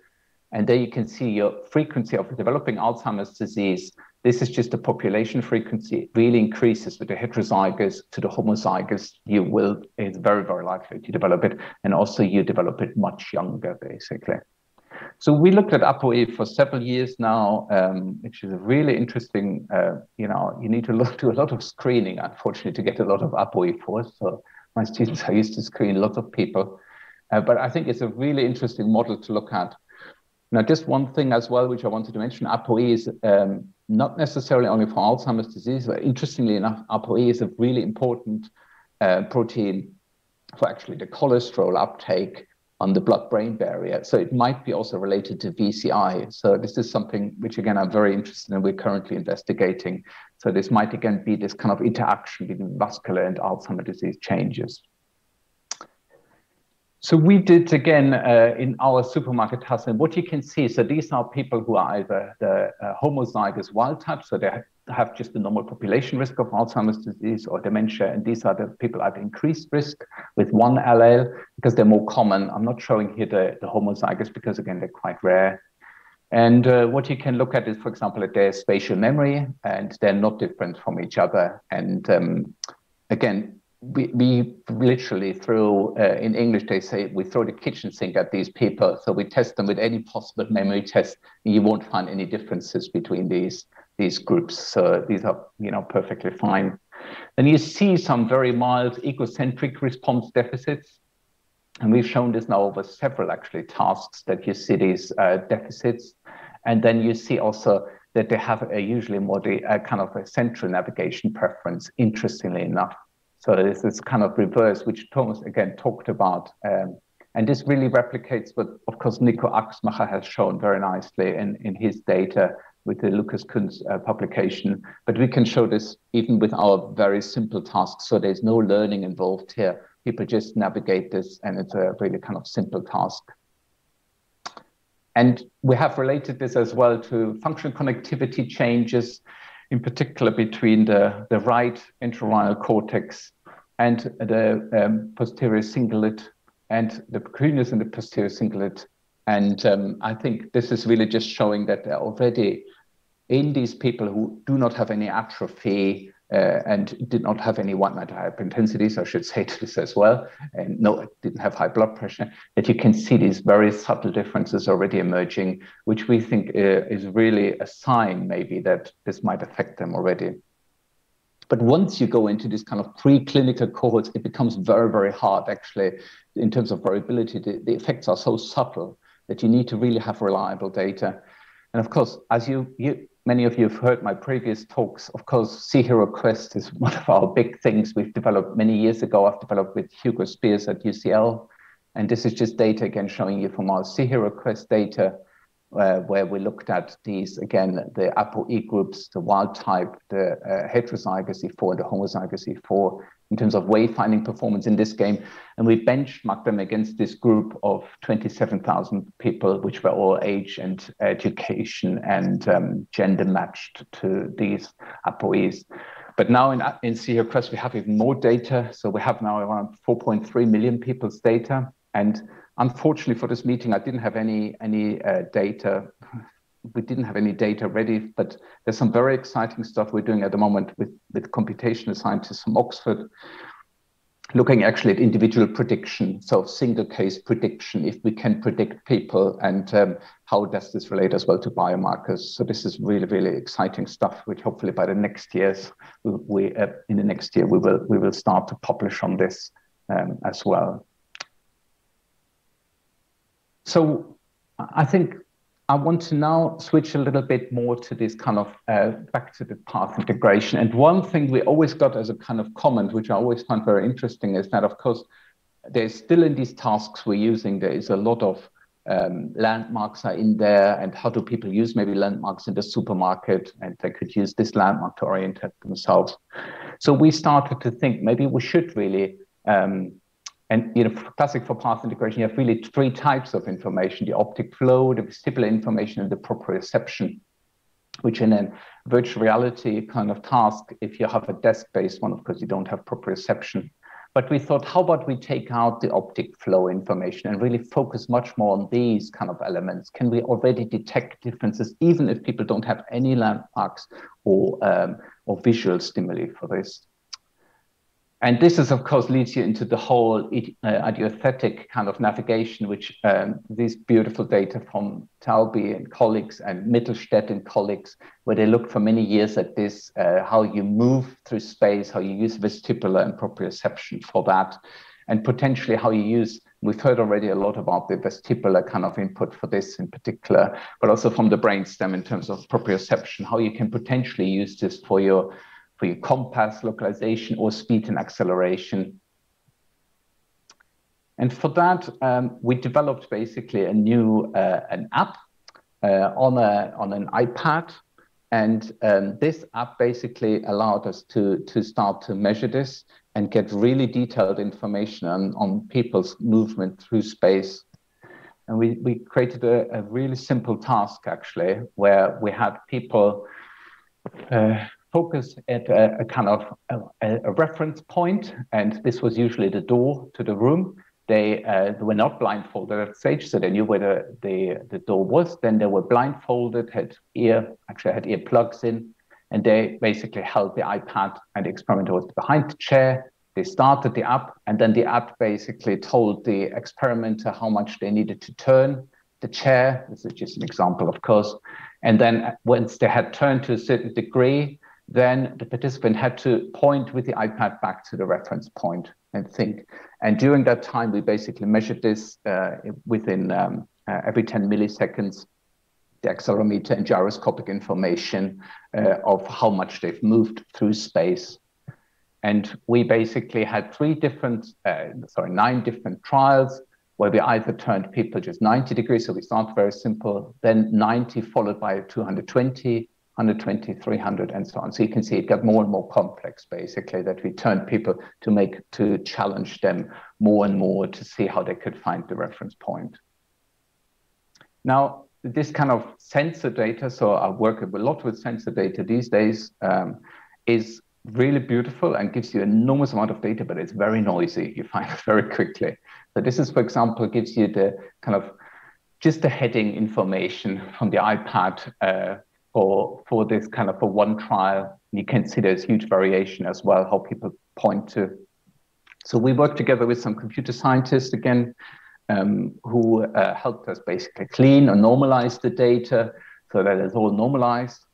And there you can see your frequency of developing Alzheimer's disease this is just a population frequency. It really increases with the heterozygous to the homozygous. You will, it's very, very likely to develop it. And also you develop it much younger, basically. So we looked at ApoE for several years now, um, which is a really interesting, uh, you know, you need to look, do a lot of screening, unfortunately, to get a lot of ApoE4. So my students, I used to screen lots of people. Uh, but I think it's a really interesting model to look at. Now, just one thing as well, which I wanted to mention, ApoE is um, not necessarily only for Alzheimer's disease, but interestingly enough, ApoE is a really important uh, protein for actually the cholesterol uptake on the blood-brain barrier. So it might be also related to VCI. So this is something which again I'm very interested in. We're currently investigating. So this might again be this kind of interaction between vascular and Alzheimer's disease changes. So we did again uh, in our supermarket test, and what you can see, so these are people who are either the uh, homozygous wild type, so they have just the normal population risk of Alzheimer's disease or dementia, and these are the people at increased risk with one allele because they're more common. I'm not showing here the, the homozygous because again, they're quite rare. And uh, what you can look at is, for example, that their spatial memory, and they're not different from each other. And um, again, we, literally throw, uh, in English, they say we throw the kitchen sink at these people. So we test them with any possible memory test, and you won't find any differences between these, these groups. So these are, you know, perfectly fine. Then you see some very mild egocentric response deficits. And we've shown this now over several actually tasks that you see these uh, deficits. And then you see also that they have a usually more the, uh, kind of a central navigation preference, interestingly enough. So this is kind of reverse, which Thomas again talked about. Um, and this really replicates what, of course, Nico Axmacher has shown very nicely in, in his data with the Lukas Kunz uh, publication. But we can show this even with our very simple tasks. So there's no learning involved here. People just navigate this, and it's a really kind of simple task. And we have related this as well to functional connectivity changes in particular between the, the right entorhinal cortex and the um, posterior cingulate and the precuneus and the posterior cingulate. And um, I think this is really just showing that already in these people who do not have any atrophy uh, and did not have any white matter hyperintensities, I should say to this as well, and no, it didn't have high blood pressure, that you can see these very subtle differences already emerging, which we think uh, is really a sign maybe that this might affect them already. But once you go into this kind of preclinical cohorts, it becomes very, very hard actually in terms of variability. The, the effects are so subtle that you need to really have reliable data. And of course, as you, you many of you have heard my previous talks. Of course, Sea Hero Quest is one of our big things we've developed many years ago. I've developed with Hugo Spears at UCL. And this is just data again showing you from our Sea Hero Quest data uh, where we looked at these, again, the ApoE groups, the wild type, the uh, heterozygous E4 and the homozygous E4 in terms of wayfinding performance in this game. And we benchmarked them against this group of 27,000 people, which were all age and education and um, gender matched to these ApoEs. But now in, in C Quest, we have even more data. So we have now around 4.3 million people's data. And unfortunately for this meeting, I didn't have any, any uh, data we didn't have any data ready, but there's some very exciting stuff we're doing at the moment with, with computational scientists from Oxford, looking actually at individual prediction, so single case prediction, if we can predict people and um, how does this relate as well to biomarkers. So this is really, really exciting stuff, which hopefully by the next years, we, we uh, in the next year, we will, we will start to publish on this um, as well. So I think I want to now switch a little bit more to this kind of uh, back to the path integration. And one thing we always got as a kind of comment, which I always find very interesting, is that of course there's still in these tasks we're using, there is a lot of um, landmarks are in there, and how do people use maybe landmarks in the supermarket, and they could use this landmark to orientate themselves. So we started to think maybe we should really um, and you know, classic for path integration, you have really three types of information, the optic flow, the vestibular information, and the proprioception, which in a virtual reality kind of task, if you have a desk-based one, of course, you don't have proprioception. But we thought, how about we take out the optic flow information and really focus much more on these kind of elements? Can we already detect differences, even if people don't have any landmarks or, um, or visual stimuli for this? And this is, of course, leads you into the whole uh, idiothetic kind of navigation, which um, these beautiful data from Taube and colleagues and Mittelstädt and colleagues, where they looked for many years at this, uh, how you move through space, how you use vestibular and proprioception for that, and potentially how you use We've heard already a lot about the vestibular kind of input for this in particular, but also from the brainstem in terms of proprioception, how you can potentially use this for your for your compass localization or speed and acceleration. And for that, um, we developed basically a new uh, an app uh, on a on an iPad, and um, this app basically allowed us to to start to measure this and get really detailed information on, on people's movement through space. And we, we created a, a really simple task actually, where we had people uh, focus at a, a kind of a, a, reference point, and this was usually the door to the room. They, uh, they were not blindfolded at stage, so they knew where the, the, the door was. Then they were blindfolded, had ear, actually had earplugs in, and they basically held the iPad and the experimenter was behind the chair. They started the app, and then the app basically told the experimenter how much they needed to turn the chair. This is just an example, of course. And then once they had turned to a certain degree, then the participant had to point with the iPad back to the reference point and think. And during that time, we basically measured this uh, within um, uh, every 10 milliseconds the accelerometer and gyroscopic information uh, of how much they've moved through space. And we basically had three different, uh, sorry, nine different trials where we either turned people just 90 degrees, so we start very simple, then 90 followed by 220, 120, 300, and so on. So you can see it got more and more complex, basically, that we turned people to make, to challenge them more and more to see how they could find the reference point. Now, this kind of sensor data, so I work a lot with sensor data these days, um, is really beautiful and gives you enormous amount of data, but it's very noisy. You find it very quickly. So this is, for example, gives you the kind of just the heading information from the iPad uh, for, for this kind of for one trial. You can see there's huge variation as well, how people point to. So we worked together with some computer scientists again, um, who uh, helped us basically clean or normalize the data so that it's all normalized.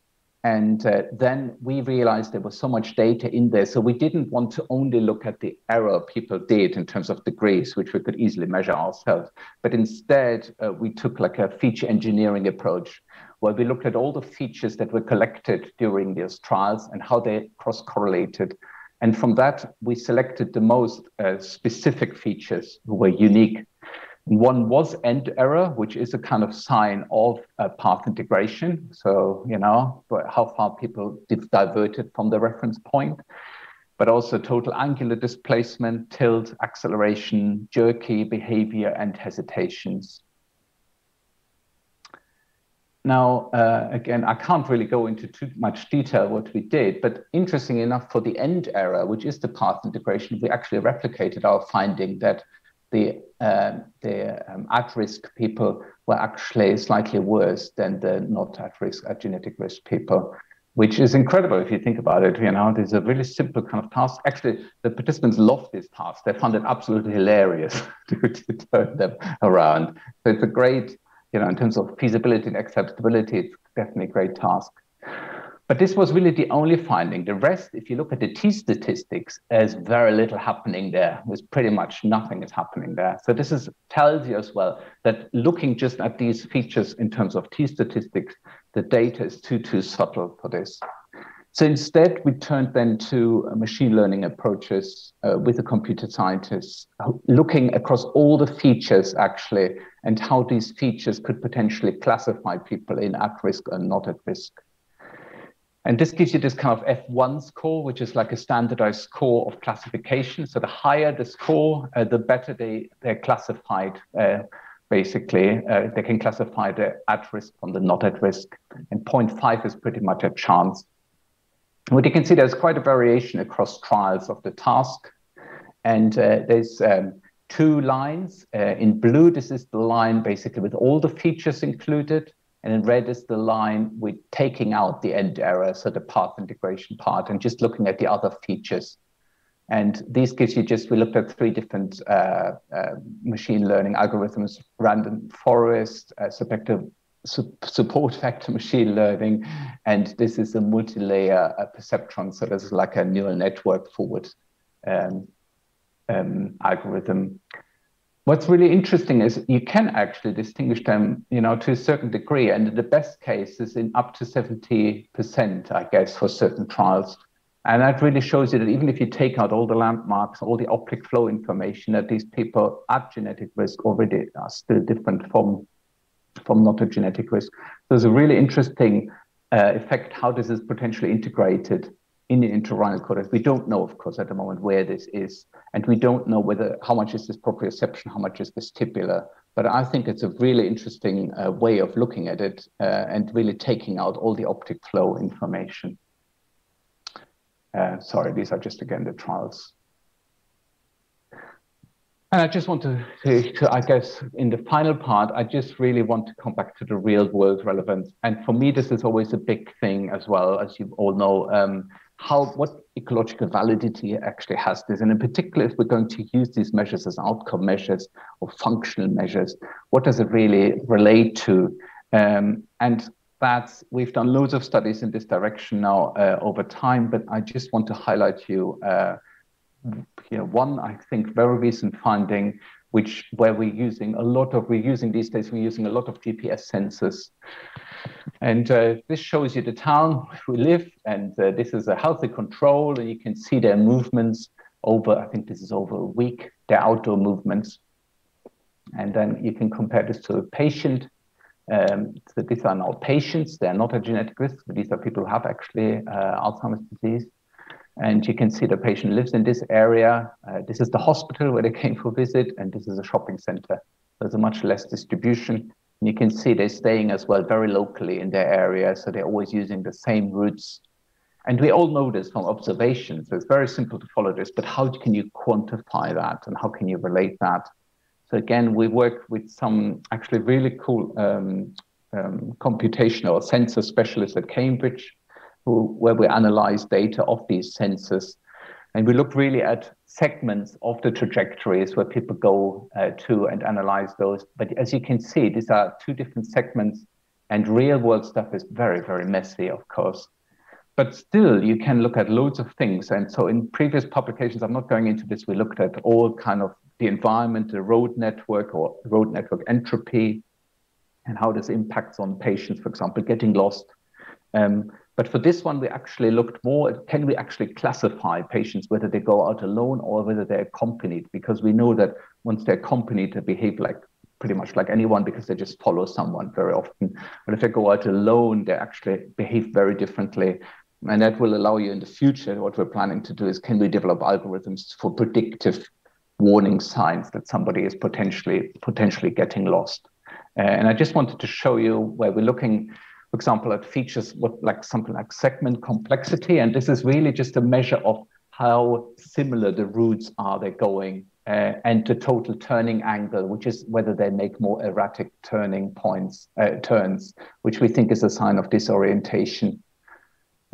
And uh, then we realized there was so much data in there. So we didn't want to only look at the error people did in terms of degrees, which we could easily measure ourselves. But instead, uh, we took like a feature engineering approach where we looked at all the features that were collected during these trials and how they cross correlated. And from that, we selected the most uh, specific features who were unique one was end error, which is a kind of sign of uh, path integration. So, you know, how far people diverted from the reference point, but also total angular displacement, tilt, acceleration, jerky behavior, and hesitations. Now, uh, again, I can't really go into too much detail what we did, but interesting enough for the end error, which is the path integration, we actually replicated our finding that the uh, the um, at-risk people were actually slightly worse than the not at-risk, at genetic risk people, which is incredible if you think about it. You know, there's a really simple kind of task. Actually, the participants loved this task. They found it absolutely hilarious to, to turn them around. So it's a great, you know, in terms of feasibility and acceptability, it's definitely a great task. But this was really the only finding. The rest, if you look at the T statistics, there's very little happening there. There's pretty much nothing is happening there. So this is tells you as well that looking just at these features in terms of T statistics, the data is too, too subtle for this. So instead, we turned then to machine learning approaches uh, with the computer scientists, looking across all the features actually, and how these features could potentially classify people in at risk and not at risk. And this gives you this kind of F1 score, which is like a standardized score of classification. So the higher the score, uh, the better they, they're classified. Uh, basically, uh, they can classify the at risk from the not at risk. And 0.5 is pretty much a chance. What you can see, there's quite a variation across trials of the task. And uh, there's um, two lines. Uh, in blue, this is the line basically with all the features included. And in red is the line with taking out the end error, so the path integration part, and just looking at the other features. And these gives you just, we looked at three different uh, uh, machine learning algorithms, random forest, uh, subjective su support vector machine learning, and this is a multi-layer uh, perceptron. So this is like a neural network forward um, um, algorithm. what's really interesting is you can actually distinguish them, you know, to a certain degree. And the best case is in up to 70%, I guess, for certain trials. And that really shows you that even if you take out all the landmarks, all the optic flow information, that these people at genetic risk already are still different from, from not a genetic risk. There's a really interesting uh, effect how this is potentially integrated in the entorhinal cortex. We don't know, of course, at the moment where this is, and we don't know whether how much is this proprioception, how much is vestibular. But I think it's a really interesting uh, way of looking at it uh, and really taking out all the optic flow information. Uh, sorry, these are just again the trials. And I just want to, to, to, I guess, in the final part, I just really want to come back to the real world relevance. And for me, this is always a big thing as well, as you all know. Um, how what ecological validity actually has this and in particular if we're going to use these measures as outcome measures or functional measures what does it really relate to um, and that's we've done loads of studies in this direction now uh, over time but i just want to highlight you uh, you know one i think very recent finding which where we're using a lot of we're using these days we're using a lot of gps sensors and uh, this shows you the town we live, and uh, this is a healthy control, and you can see their movements over, I think this is over a week, their outdoor movements. And then you can compare this to a patient. Um, so these are now patients, they're not a genetic risk, but these are people who have actually uh, Alzheimer's disease. And you can see the patient lives in this area. Uh, this is the hospital where they came for visit, and this is a shopping center. There's a much less distribution. You can see they're staying as well very locally in their area, so they're always using the same routes. And we all know this from observation, so it's very simple to follow this, but how can you quantify that and how can you relate that? So again, we work with some actually really cool um, um, computational sensor specialists at Cambridge, where we analyze data of these sensors and we look really at segments of the trajectories where people go uh, to and analyze those. But as you can see, these are two different segments, and real world stuff is very, very messy, of course. But still, you can look at loads of things. And so in previous publications, I'm not going into this, we looked at all kind of the environment, the road network or road network entropy, and how this impacts on patients, for example, getting lost. Um, but for this one, we actually looked more at can we actually classify patients, whether they go out alone or whether they're accompanied, because we know that once they're accompanied, they behave like pretty much like anyone because they just follow someone very often. But if they go out alone, they actually behave very differently. And that will allow you in the future, what we're planning to do is can we develop algorithms for predictive warning signs that somebody is potentially potentially getting lost. Uh, and I just wanted to show you where we're looking for example, it features what like something like segment complexity. And this is really just a measure of how similar the routes are they're going uh, and the total turning angle, which is whether they make more erratic turning points, uh, turns, which we think is a sign of disorientation.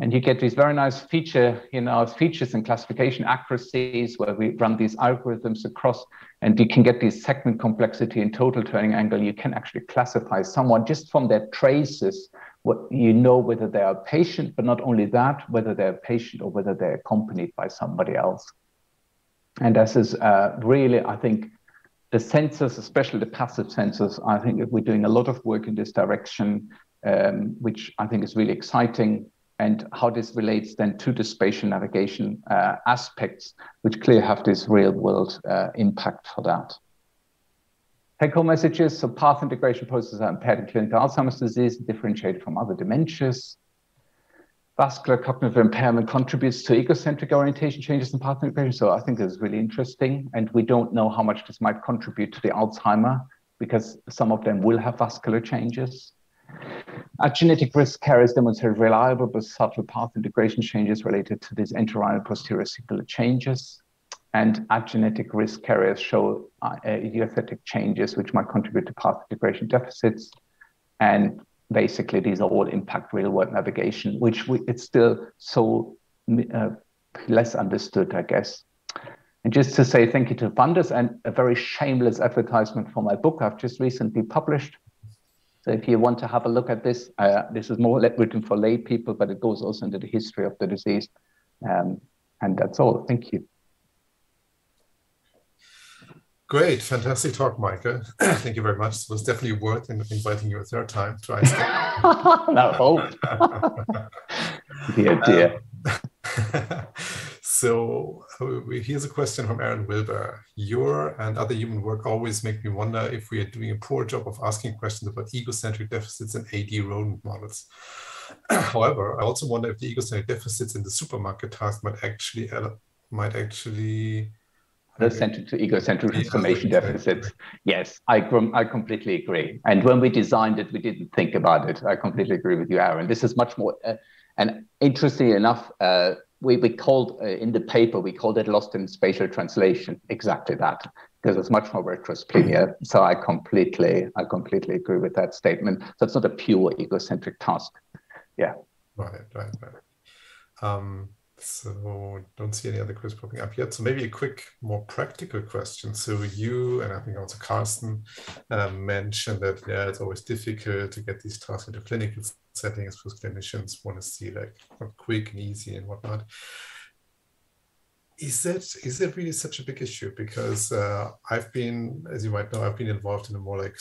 And you get these very nice feature, you know, features and classification accuracies where we run these algorithms across and you can get these segment complexity and total turning angle. You can actually classify someone just from their traces, you know whether they are patient, but not only that, whether they're patient or whether they're accompanied by somebody else. And this is uh, really, I think, the sensors, especially the passive sensors, I think we're doing a lot of work in this direction, um, which I think is really exciting and how this relates then to the spatial navigation uh, aspects, which clearly have this real world uh, impact for that. Take home messages. So path integration processes are impaired in clinical Alzheimer's disease, and differentiated from other dementias. Vascular cognitive impairment contributes to egocentric orientation changes in path integration. So I think this is really interesting. And we don't know how much this might contribute to the Alzheimer because some of them will have vascular changes. At genetic risk carriers demonstrate reliable but subtle path integration changes related to these entorhinal posterior cingulate changes. And genetic risk carriers show uh, idiothetic changes which might contribute to path integration deficits. And basically, these are all impact real world navigation, which we, it's still so uh, less understood, I guess. And just to say thank you to funders and a very shameless advertisement for my book I've just recently published. So if you want to have a look at this, uh, this is more written for lay people, but it goes also into the history of the disease. Um, and that's all. Thank you. Great, fantastic talk, Michael. Thank you very much. It was definitely worth inviting you a third time to iSCAN. no hope. dear, dear. Um, so here's a question from Aaron Wilber. Your and other human work always make me wonder if we are doing a poor job of asking questions about egocentric deficits in AD rodent models. However, I also wonder if the egocentric deficits in the supermarket task might actually might actually centric to egocentric transformation deficits. Yes, I, I completely agree. And when we designed it, we didn't think about it. I completely agree with you, Aaron. This is much more, uh, and interestingly enough, uh, we, we called uh, in the paper, we called it lost in spatial translation, exactly that, because it's much more retrosplenial. So I completely, I completely agree with that statement. So it's not a pure egocentric task. Yeah. Right, right, right. Um, so don't see any other questions popping up yet. So maybe a quick, more practical question. So you and I think also Carsten uh, mentioned that yeah, it's always difficult to get these tasks into clinical settings because clinicians want to see like quick and easy and whatnot. Is that is that really such a big issue? Because uh, I've been, as you might know, I've been involved in a more like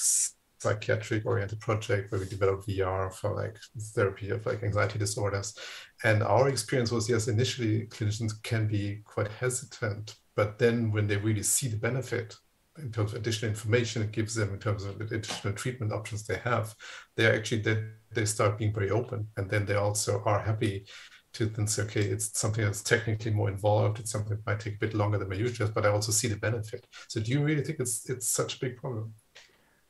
psychiatric oriented project where we developed VR for like therapy of like anxiety disorders. And our experience was yes, initially clinicians can be quite hesitant, but then when they really see the benefit in terms of additional information it gives them in terms of the additional treatment options they have, they actually they, they start being very open and then they also are happy to then say, okay, it's something that's technically more involved. It's something that might take a bit longer than my usual, but I also see the benefit. So do you really think it's it's such a big problem?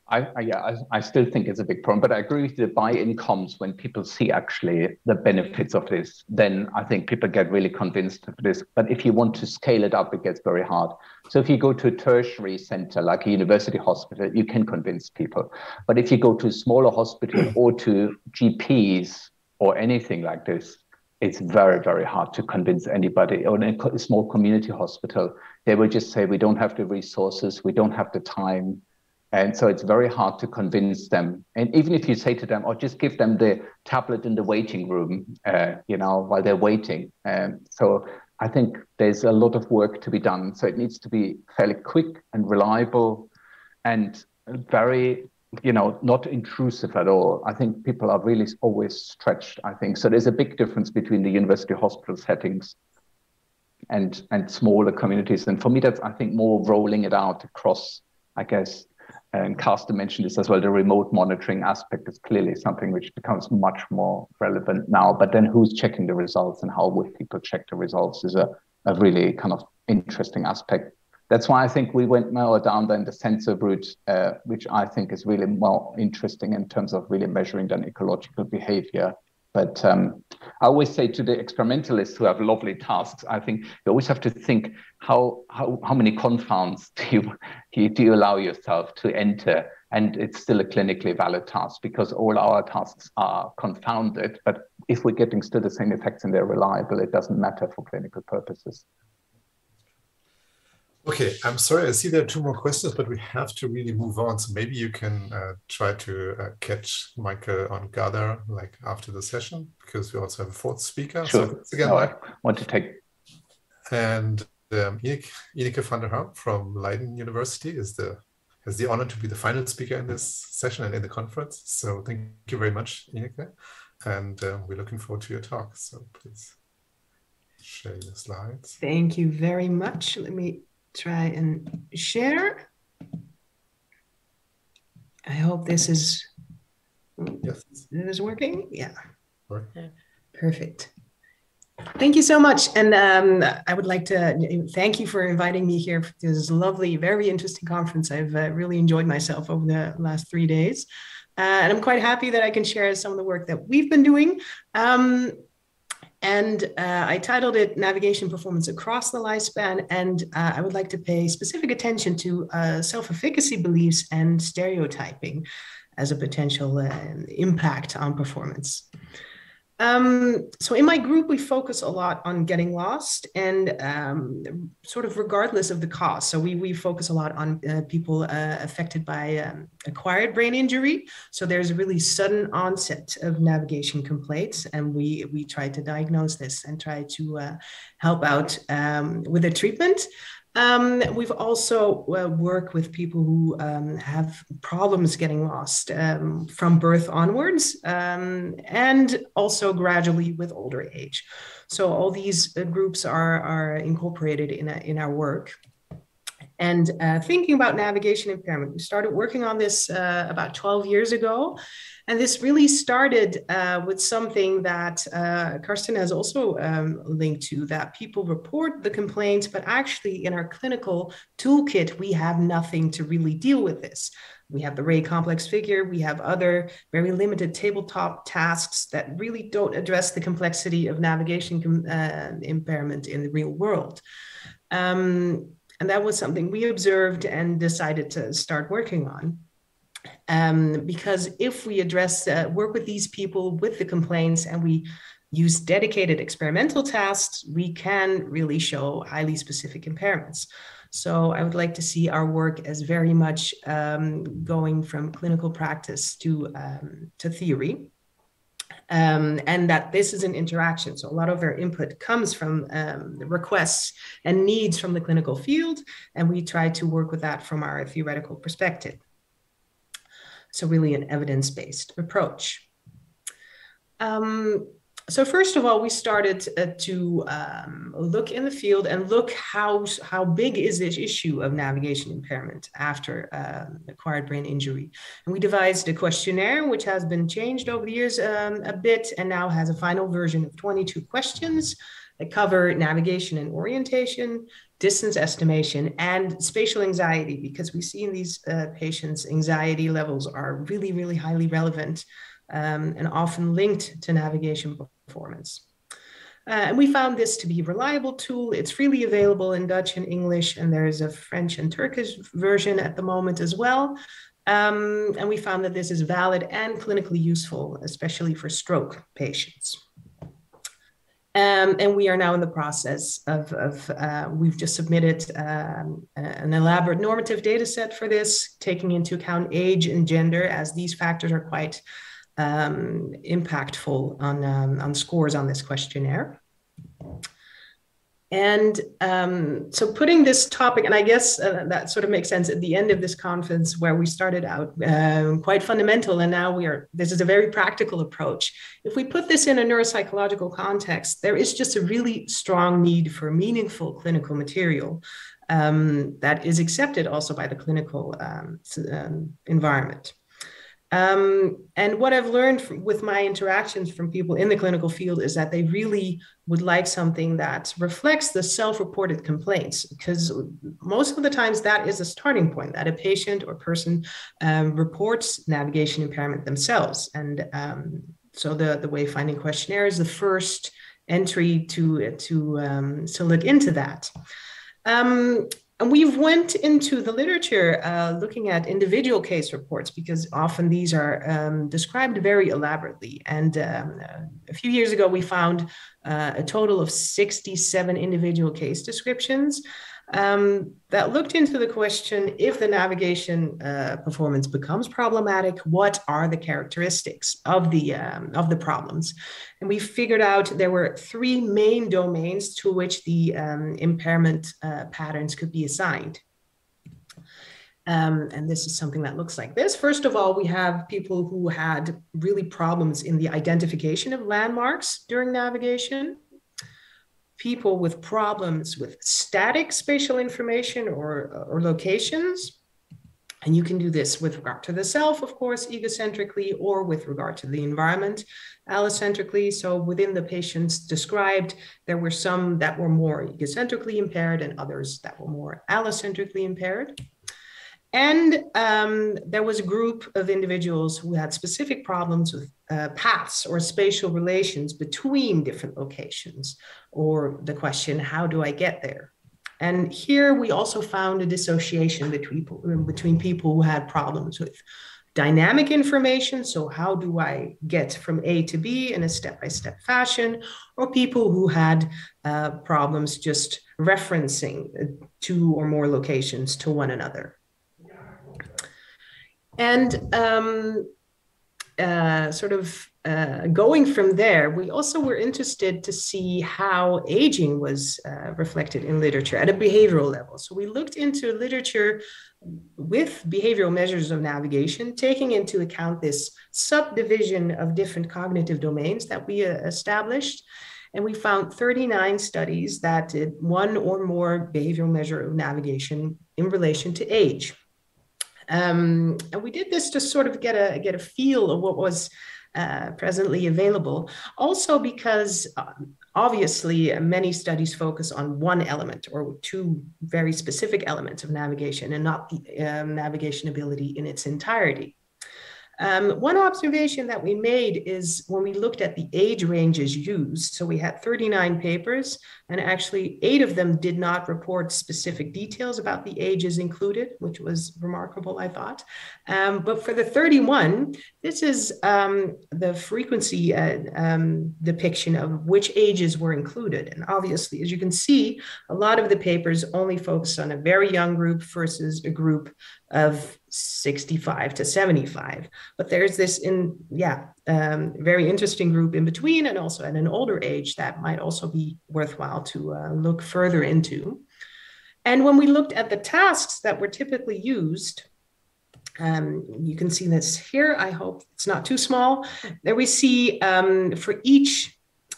I, I, yeah, I, I, still think it's a big problem, but I agree with you. The buy-in comes when people see actually the benefits of this. Then I think people get really convinced of this. But if you want to scale it up, it gets very hard. So if you go to a tertiary center like a university hospital, you can convince people. But if you go to a smaller hospital or to GPs or anything like this, it's very, very hard to convince anybody. Or in a small community hospital, they will just say, we don't have the resources, we don't have the time and so it's very hard to convince them. And even if you say to them, or oh, just give them the tablet in the waiting room, uh, you know, while they're waiting. Um, so I think there's a lot of work to be done. So it needs to be fairly quick and reliable and very, you know, not intrusive at all. I think people are really always stretched, I think. So there's a big difference between the university hospital settings and and smaller communities. And for me, that's I think more rolling it out across, I guess, and Carsten mentioned this as well, the remote monitoring aspect is clearly something which becomes much more relevant now. But then who's checking the results and how would people check the results is a, a really kind of interesting aspect. That's why I think we went more down than the sensor route, uh, which I think is really more interesting in terms of really measuring than ecological behavior but um, I always say to the experimentalists who have lovely tasks, I think you always have to think how how, how many confounds do you, do you allow yourself to enter, and it's still a clinically valid task because all our tasks are confounded. But if we're getting still the same effects and they're reliable, it doesn't matter for clinical purposes. Okay, I'm sorry. I see there are two more questions, but we have to really move on. So maybe you can uh, try to uh, catch Michael on Gather like after the session because we also have a fourth speaker. Sure. So again, no, I want to take. And um, Ineke, Ineke van der Ham from Leiden University is the has the honor to be the final speaker in this session and in the conference. So thank you very much, Ineke, and uh, we're looking forward to your talk. So please share your slides. Thank you very much. Let me try and share. I hope this is yes. this is working. Yeah. Right. Perfect. Thank you so much. And um, I would like to thank you for inviting me here for this lovely, very interesting conference. I've uh, really enjoyed myself over the last three days. Uh, and I'm quite happy that I can share some of the work that we've been doing. Um, and uh, I titled it Navigation Performance Across the Lifespan. And uh, I would like to pay specific attention to uh, self efficacy beliefs and stereotyping as a potential uh, impact on performance. Um, so in my group, we focus a lot on getting lost and um, sort of regardless of the cause. So we, we focus a lot on uh, people uh, affected by um, acquired brain injury. So there's a really sudden onset of navigation complaints and we, we try to diagnose this and try to uh, help out um, with a treatment. Um, we've also uh, worked with people who um, have problems getting lost um, from birth onwards um, and also gradually with older age. So all these uh, groups are, are incorporated in, a, in our work. And uh, thinking about navigation impairment, we started working on this uh, about 12 years ago. And this really started uh, with something that uh, Carsten has also um, linked to that people report the complaints, but actually in our clinical toolkit, we have nothing to really deal with this. We have the Rey complex figure, we have other very limited tabletop tasks that really don't address the complexity of navigation uh, impairment in the real world. Um, and that was something we observed and decided to start working on. Um, because if we address, uh, work with these people with the complaints and we use dedicated experimental tasks, we can really show highly specific impairments. So I would like to see our work as very much um, going from clinical practice to, um, to theory. Um, and that this is an interaction. So a lot of our input comes from um, requests and needs from the clinical field, and we try to work with that from our theoretical perspective. So really an evidence-based approach. Um, so first of all, we started uh, to um, look in the field and look how, how big is this issue of navigation impairment after uh, acquired brain injury. And we devised a questionnaire, which has been changed over the years um, a bit and now has a final version of 22 questions that cover navigation and orientation, distance estimation, and spatial anxiety, because we see in these uh, patients, anxiety levels are really, really highly relevant um, and often linked to navigation performance. Uh, and we found this to be a reliable tool. It's freely available in Dutch and English, and there is a French and Turkish version at the moment as well. Um, and we found that this is valid and clinically useful, especially for stroke patients. Um, and we are now in the process of, of uh, we've just submitted um, an elaborate normative data set for this, taking into account age and gender, as these factors are quite um, impactful on, um, on scores on this questionnaire. And um, so putting this topic, and I guess uh, that sort of makes sense at the end of this conference where we started out um, quite fundamental, and now we are, this is a very practical approach. If we put this in a neuropsychological context, there is just a really strong need for meaningful clinical material um, that is accepted also by the clinical um, um, environment. Um, and what I've learned from, with my interactions from people in the clinical field is that they really would like something that reflects the self-reported complaints, because most of the times that is a starting point that a patient or person um, reports navigation impairment themselves. And um, so the, the wayfinding questionnaire is the first entry to, to, um, to look into that. Um, and we've went into the literature uh, looking at individual case reports because often these are um, described very elaborately. And um, a few years ago, we found uh, a total of 67 individual case descriptions um, that looked into the question if the navigation uh, performance becomes problematic, what are the characteristics of the, um, of the problems? And we figured out there were three main domains to which the um, impairment uh, patterns could be assigned. Um, and this is something that looks like this. First of all, we have people who had really problems in the identification of landmarks during navigation people with problems with static spatial information or, or locations. And you can do this with regard to the self, of course, egocentrically, or with regard to the environment, allocentrically. So within the patients described, there were some that were more egocentrically impaired and others that were more allocentrically impaired. And um, there was a group of individuals who had specific problems with uh, paths or spatial relations between different locations, or the question, how do I get there? And here we also found a dissociation between, between people who had problems with dynamic information. So, how do I get from A to B in a step by step fashion? Or people who had uh, problems just referencing uh, two or more locations to one another. And um, uh, sort of uh, going from there, we also were interested to see how aging was uh, reflected in literature at a behavioral level. So we looked into literature with behavioral measures of navigation, taking into account this subdivision of different cognitive domains that we uh, established. And we found 39 studies that did one or more behavioral measure of navigation in relation to age. Um, and we did this to sort of get a get a feel of what was uh, presently available. Also, because uh, obviously many studies focus on one element or two very specific elements of navigation and not the um, navigation ability in its entirety. Um, one observation that we made is when we looked at the age ranges used, so we had 39 papers, and actually eight of them did not report specific details about the ages included, which was remarkable, I thought. Um, but for the 31, this is um, the frequency uh, um, depiction of which ages were included. And obviously, as you can see, a lot of the papers only focus on a very young group versus a group of 65 to 75. But there's this in, yeah, um, very interesting group in between and also at an older age that might also be worthwhile to uh, look further into. And when we looked at the tasks that were typically used, um, you can see this here. I hope it's not too small. There we see um, for each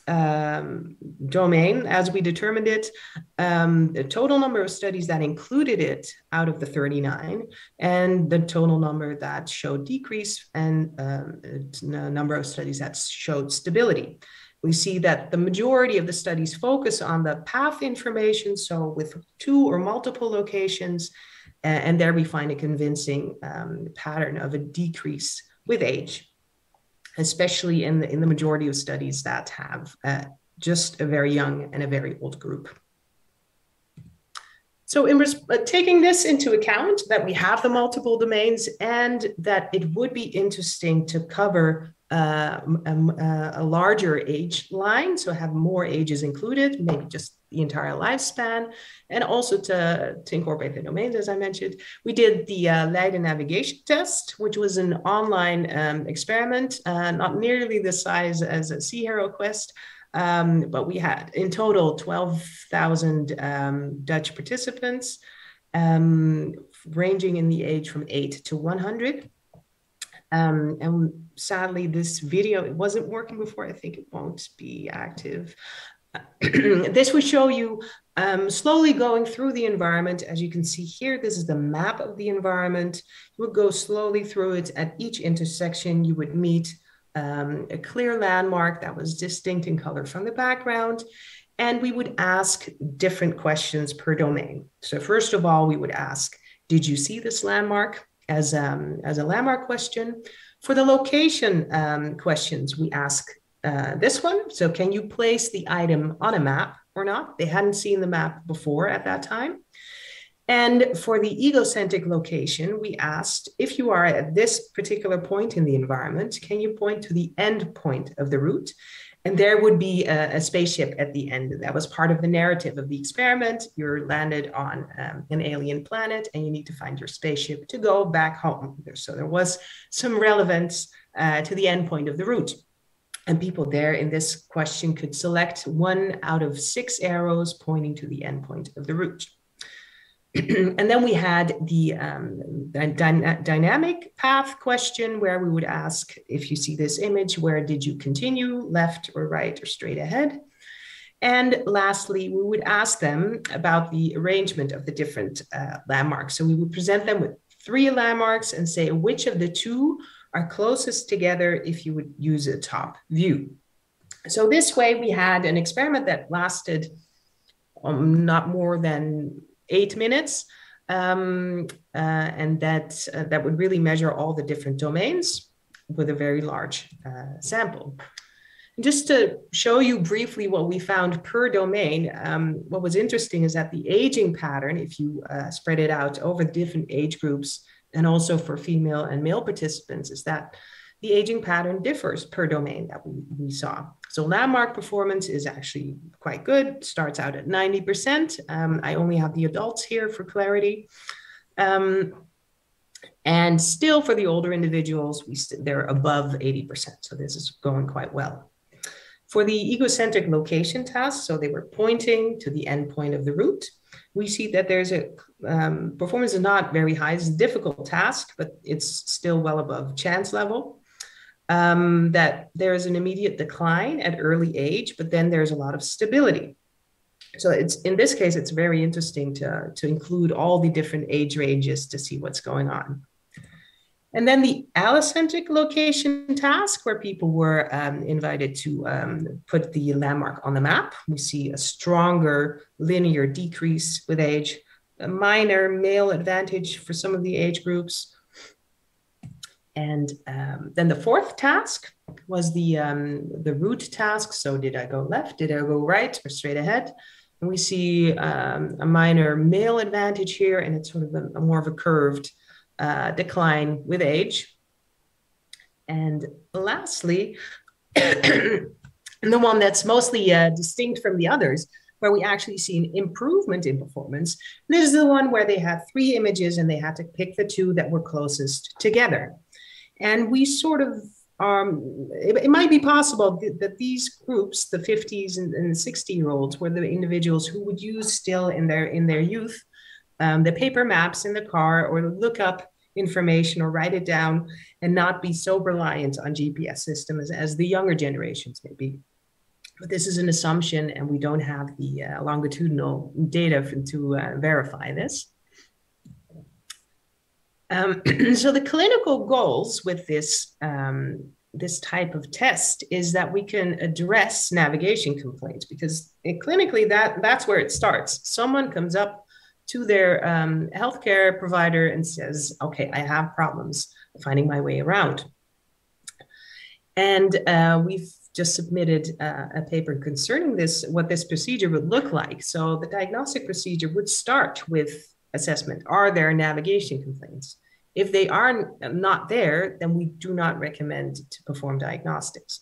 um, domain as we determined it, um, the total number of studies that included it out of the 39, and the total number that showed decrease, and um, number of studies that showed stability. We see that the majority of the studies focus on the path information, so with two or multiple locations, and there we find a convincing um, pattern of a decrease with age especially in the, in the majority of studies that have uh, just a very young and a very old group. So in uh, taking this into account that we have the multiple domains and that it would be interesting to cover uh, um, uh, a larger age line, so have more ages included, maybe just the entire lifespan, and also to, to incorporate the domains, as I mentioned. We did the uh, Leiden navigation test, which was an online um, experiment, uh, not nearly the size as a Sea Hero Quest, um, but we had in total 12,000 um, Dutch participants, um, ranging in the age from 8 to 100. Um, and sadly, this video, it wasn't working before. I think it won't be active. this will show you um, slowly going through the environment. As you can see here, this is the map of the environment. You would go slowly through it. At each intersection, you would meet um, a clear landmark that was distinct in color from the background. And we would ask different questions per domain. So first of all, we would ask, did you see this landmark as, um, as a landmark question? For the location um, questions, we ask uh, this one. So can you place the item on a map or not? They hadn't seen the map before at that time. And for the egocentric location, we asked if you are at this particular point in the environment, can you point to the end point of the route? And there would be a, a spaceship at the end. That was part of the narrative of the experiment. You're landed on um, an alien planet and you need to find your spaceship to go back home. So there was some relevance uh, to the end point of the route. And people there in this question could select one out of six arrows pointing to the endpoint of the route. and then we had the um, dy dynamic path question where we would ask if you see this image, where did you continue, left or right or straight ahead? And lastly, we would ask them about the arrangement of the different uh, landmarks. So we would present them with three landmarks and say which of the two are closest together if you would use a top view. So this way we had an experiment that lasted um, not more than eight minutes. Um, uh, and that, uh, that would really measure all the different domains with a very large uh, sample. Just to show you briefly what we found per domain, um, what was interesting is that the aging pattern, if you uh, spread it out over different age groups, and also for female and male participants is that the aging pattern differs per domain that we, we saw. So landmark performance is actually quite good, starts out at 90%. Um, I only have the adults here for clarity. Um, And still for the older individuals, we st- they're above 80%. So this is going quite well. For the egocentric location task, so they were pointing to the endpoint of the route, we see that there's a um, performance is not very high. It's a difficult task, but it's still well above chance level. Um, that there is an immediate decline at early age, but then there's a lot of stability. So it's in this case, it's very interesting to, to include all the different age ranges to see what's going on. And then the allocentric location task, where people were um, invited to um, put the landmark on the map. We see a stronger linear decrease with age, a minor male advantage for some of the age groups. And um, then the fourth task was the, um, the route task. So did I go left? Did I go right or straight ahead? And we see um, a minor male advantage here, and it's sort of a, a more of a curved uh, decline with age. And lastly, and the one that's mostly uh, distinct from the others, where we actually see an improvement in performance. This is the one where they had three images and they had to pick the two that were closest together. And we sort of, um, it, it, might be possible that, these groups, the 50s and, and 60 year olds, were the individuals who would use still in their in their youth um, the paper maps in the car or look up information or write it down and not be so reliant on GPS systems as the younger generations may be. But this is an assumption, and we don't have the uh, longitudinal data for, to uh, verify this. Um, so the clinical goals with this um, this type of test is that we can address navigation complaints because it, clinically that that's where it starts. Someone comes up to their um, healthcare provider and says, okay, I have problems finding my way around. And uh, we've just submitted uh, a paper concerning this, what this procedure would look like. So the diagnostic procedure would start with assessment. Are there navigation complaints? If they are not there, then we do not recommend to perform diagnostics.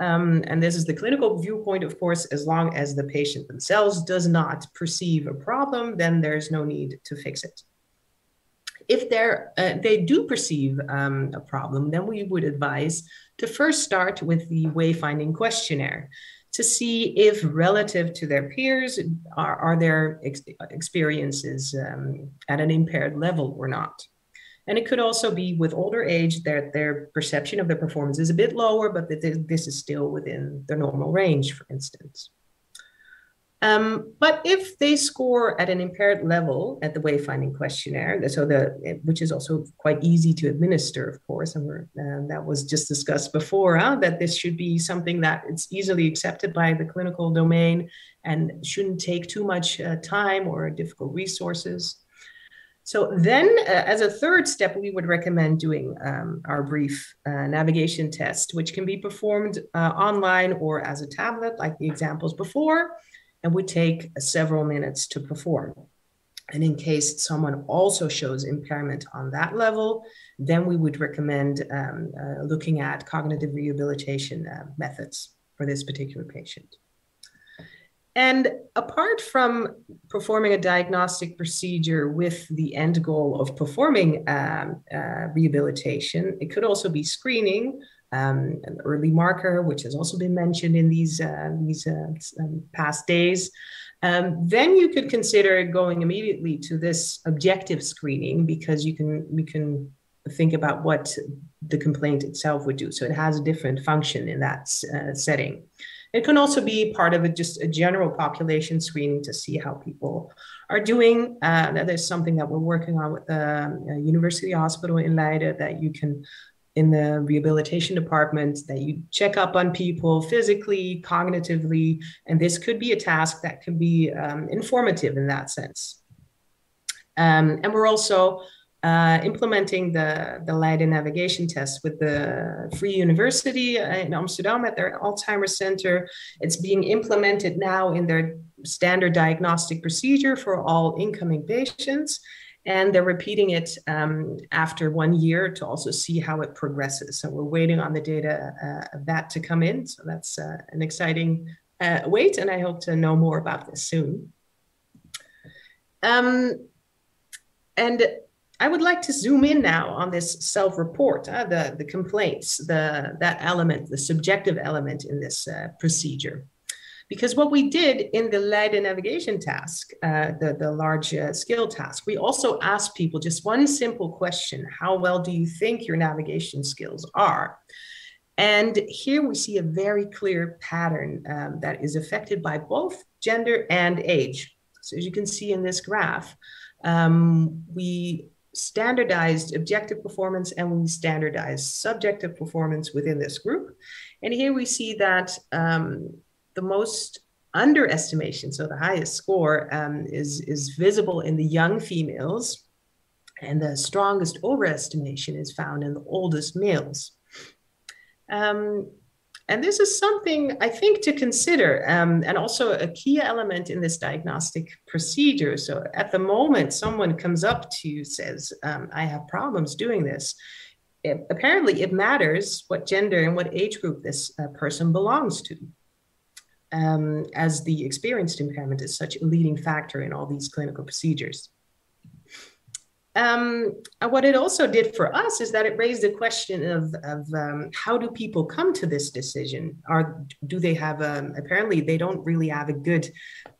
Um, and this is the clinical viewpoint, of course, as long as the patient themselves does not perceive a problem, then there's no need to fix it. If uh, they do perceive um, a problem, then we would advise to first start with the wayfinding questionnaire to see if relative to their peers, are, are their ex experiences um, at an impaired level or not. And it could also be with older age that their perception of their performance is a bit lower, but that this is still within their normal range, for instance. Um, but if they score at an impaired level at the wayfinding questionnaire, so the which is also quite easy to administer, of course, and uh, that was just discussed before, huh, that this should be something that it's easily accepted by the clinical domain and shouldn't take too much uh, time or difficult resources. So then, uh, as a third step, we would recommend doing um, our brief uh, navigation test, which can be performed uh, online or as a tablet, like the examples before, and would take several minutes to perform. And in case someone also shows impairment on that level, then we would recommend um, uh, looking at cognitive rehabilitation uh, methods for this particular patient. And apart from performing a diagnostic procedure with the end goal of performing um, uh, rehabilitation, it could also be screening, um, an early marker, which has also been mentioned in these, uh, these uh, um, past days. Um, then you could consider going immediately to this objective screening because you can we can think about what the complaint itself would do. So it has a different function in that uh, setting. It can also be part of a, just a general population screening to see how people are doing. Uh, that is something that we're working on with the um, University Hospital in Leiden that you can in the rehabilitation department that you check up on people physically, cognitively, and this could be a task that can be um, informative in that sense. Um, and we're also uh, implementing the, the Leiden navigation test with the Free University in Amsterdam at their Alzheimer's Center. It's being implemented now in their standard diagnostic procedure for all incoming patients. And they're repeating it um, after one year to also see how it progresses. So we're waiting on the data uh, of that to come in. So that's uh, an exciting uh, wait, and I hope to know more about this soon. Um, and I would like to zoom in now on this self-report, uh, the, the complaints, the, that element, the subjective element in this uh, procedure. Because what we did in the Leiden navigation task, uh, the, the large uh, skill task, we also asked people just one simple question, how well do you think your navigation skills are? And here we see a very clear pattern um, that is affected by both gender and age. So as you can see in this graph, um, we standardized objective performance and we standardized subjective performance within this group. And here we see that um, the most underestimation, so the highest score, um, is, is visible in the young females, and the strongest overestimation is found in the oldest males. Um, and this is something I think to consider, um, and also a key element in this diagnostic procedure. So, at the moment, someone comes up to you says, um, "I have problems doing this." It, apparently, it matters what gender and what age group this uh, person belongs to, um, as the experienced impairment is such a leading factor in all these clinical procedures. Um, what it also did for us is that it raised the question of, of um, how do people come to this decision? Are do they have um, apparently they don't really have a good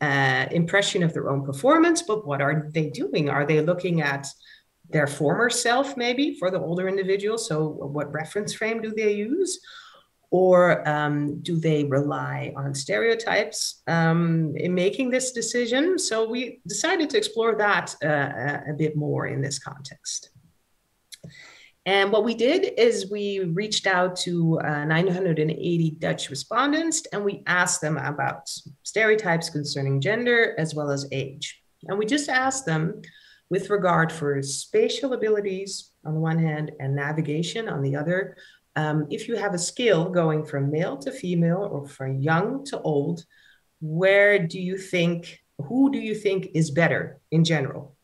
uh, impression of their own performance, but what are they doing? Are they looking at their former self maybe for the older individual? So what reference frame do they use? Or um, do they rely on stereotypes um, in making this decision? So we decided to explore that uh, a bit more in this context. And what we did is we reached out to uh, 980 Dutch respondents and we asked them about stereotypes concerning gender as well as age. And we just asked them with regard for spatial abilities on the one hand and navigation on the other, um, if you have a skill going from male to female or from young to old, where do you think, who do you think is better in general?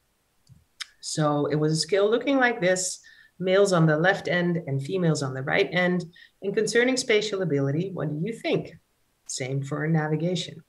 So it was a skill looking like this males on the left end and females on the right end. And concerning spatial ability, what do you think? Same for navigation.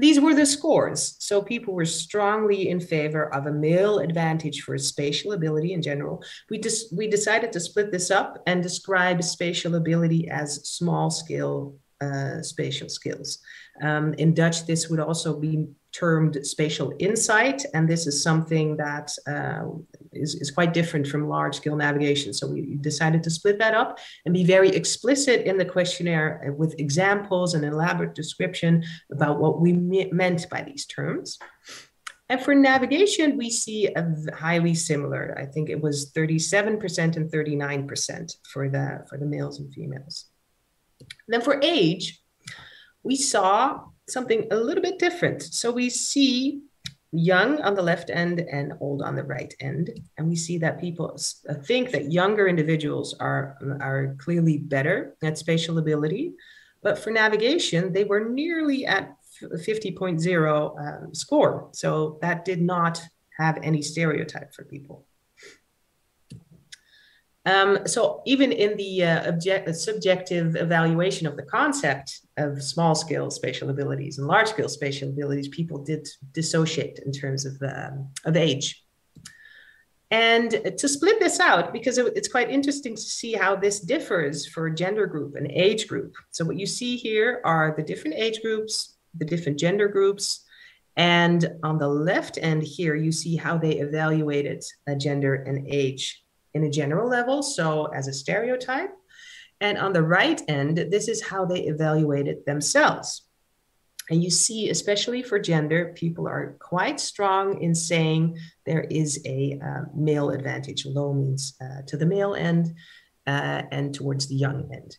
These were the scores. So people were strongly in favor of a male advantage for spatial ability in general. We just we decided to split this up and describe spatial ability as small scale uh, spatial skills. Um, in Dutch, this would also be termed spatial insight, and this is something that uh, is is, quite different from large scale navigation. So we decided to split that up and be very explicit in the questionnaire with examples and elaborate description about what we me meant by these terms. And for navigation, we see a highly similar. I think it was 37% and 39% for the, for the males and females. then for age, we saw something a little bit different. So we see young on the left end and old on the right end. And we see that people uh, think that younger individuals are, are clearly better at spatial ability. But for navigation, they were nearly at 50.0 um, score. So that did not have any stereotype for people. Um, so even in the uh, object, subjective evaluation of the concept of small scale spatial abilities and large scale spatial abilities, people did dissociate in terms of, um, of age. And to split this out, because it's quite interesting to see how this differs for gender group and age group. So what you see here are the different age groups, the different gender groups, and on the left end here, you see how they evaluated gender and age in a general level, so as a stereotype. And on the right end, this is how they evaluated themselves. And you see, especially for gender, people are quite strong in saying there is a uh, male advantage. Low means uh, to the male end uh, and towards the young end.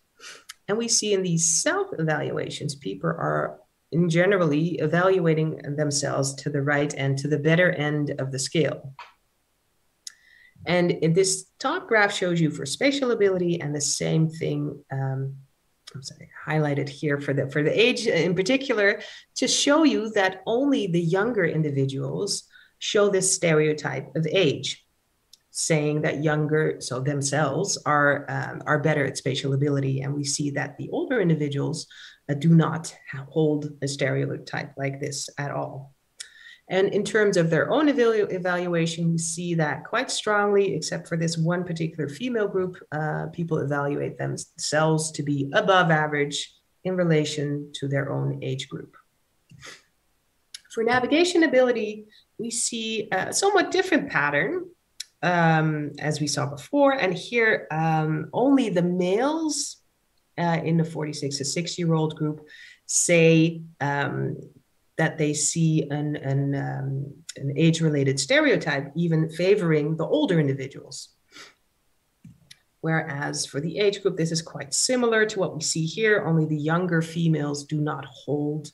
And we see in these self evaluations, people are in generally evaluating themselves to the right end, to the better end of the scale. And this top graph shows you for spatial ability and the same thing, um, I'm sorry, highlighted here for the, for the age in particular, to show you that only the younger individuals show this stereotype of age, saying that younger, so themselves, are, um, are better at spatial ability. And we see that the older individuals uh, do not hold a stereotype like this at all. And in terms of their own evalu evaluation, we see that quite strongly, except for this one particular female group, uh, people evaluate themselves to be above average in relation to their own age group. For navigation ability, we see a somewhat different pattern um, as we saw before. And here, um, only the males uh, in the 46 to 6 year old group say um, that they see an, an, um, an age related stereotype even favoring the older individuals. Whereas for the age group, this is quite similar to what we see here, only the younger females do not hold,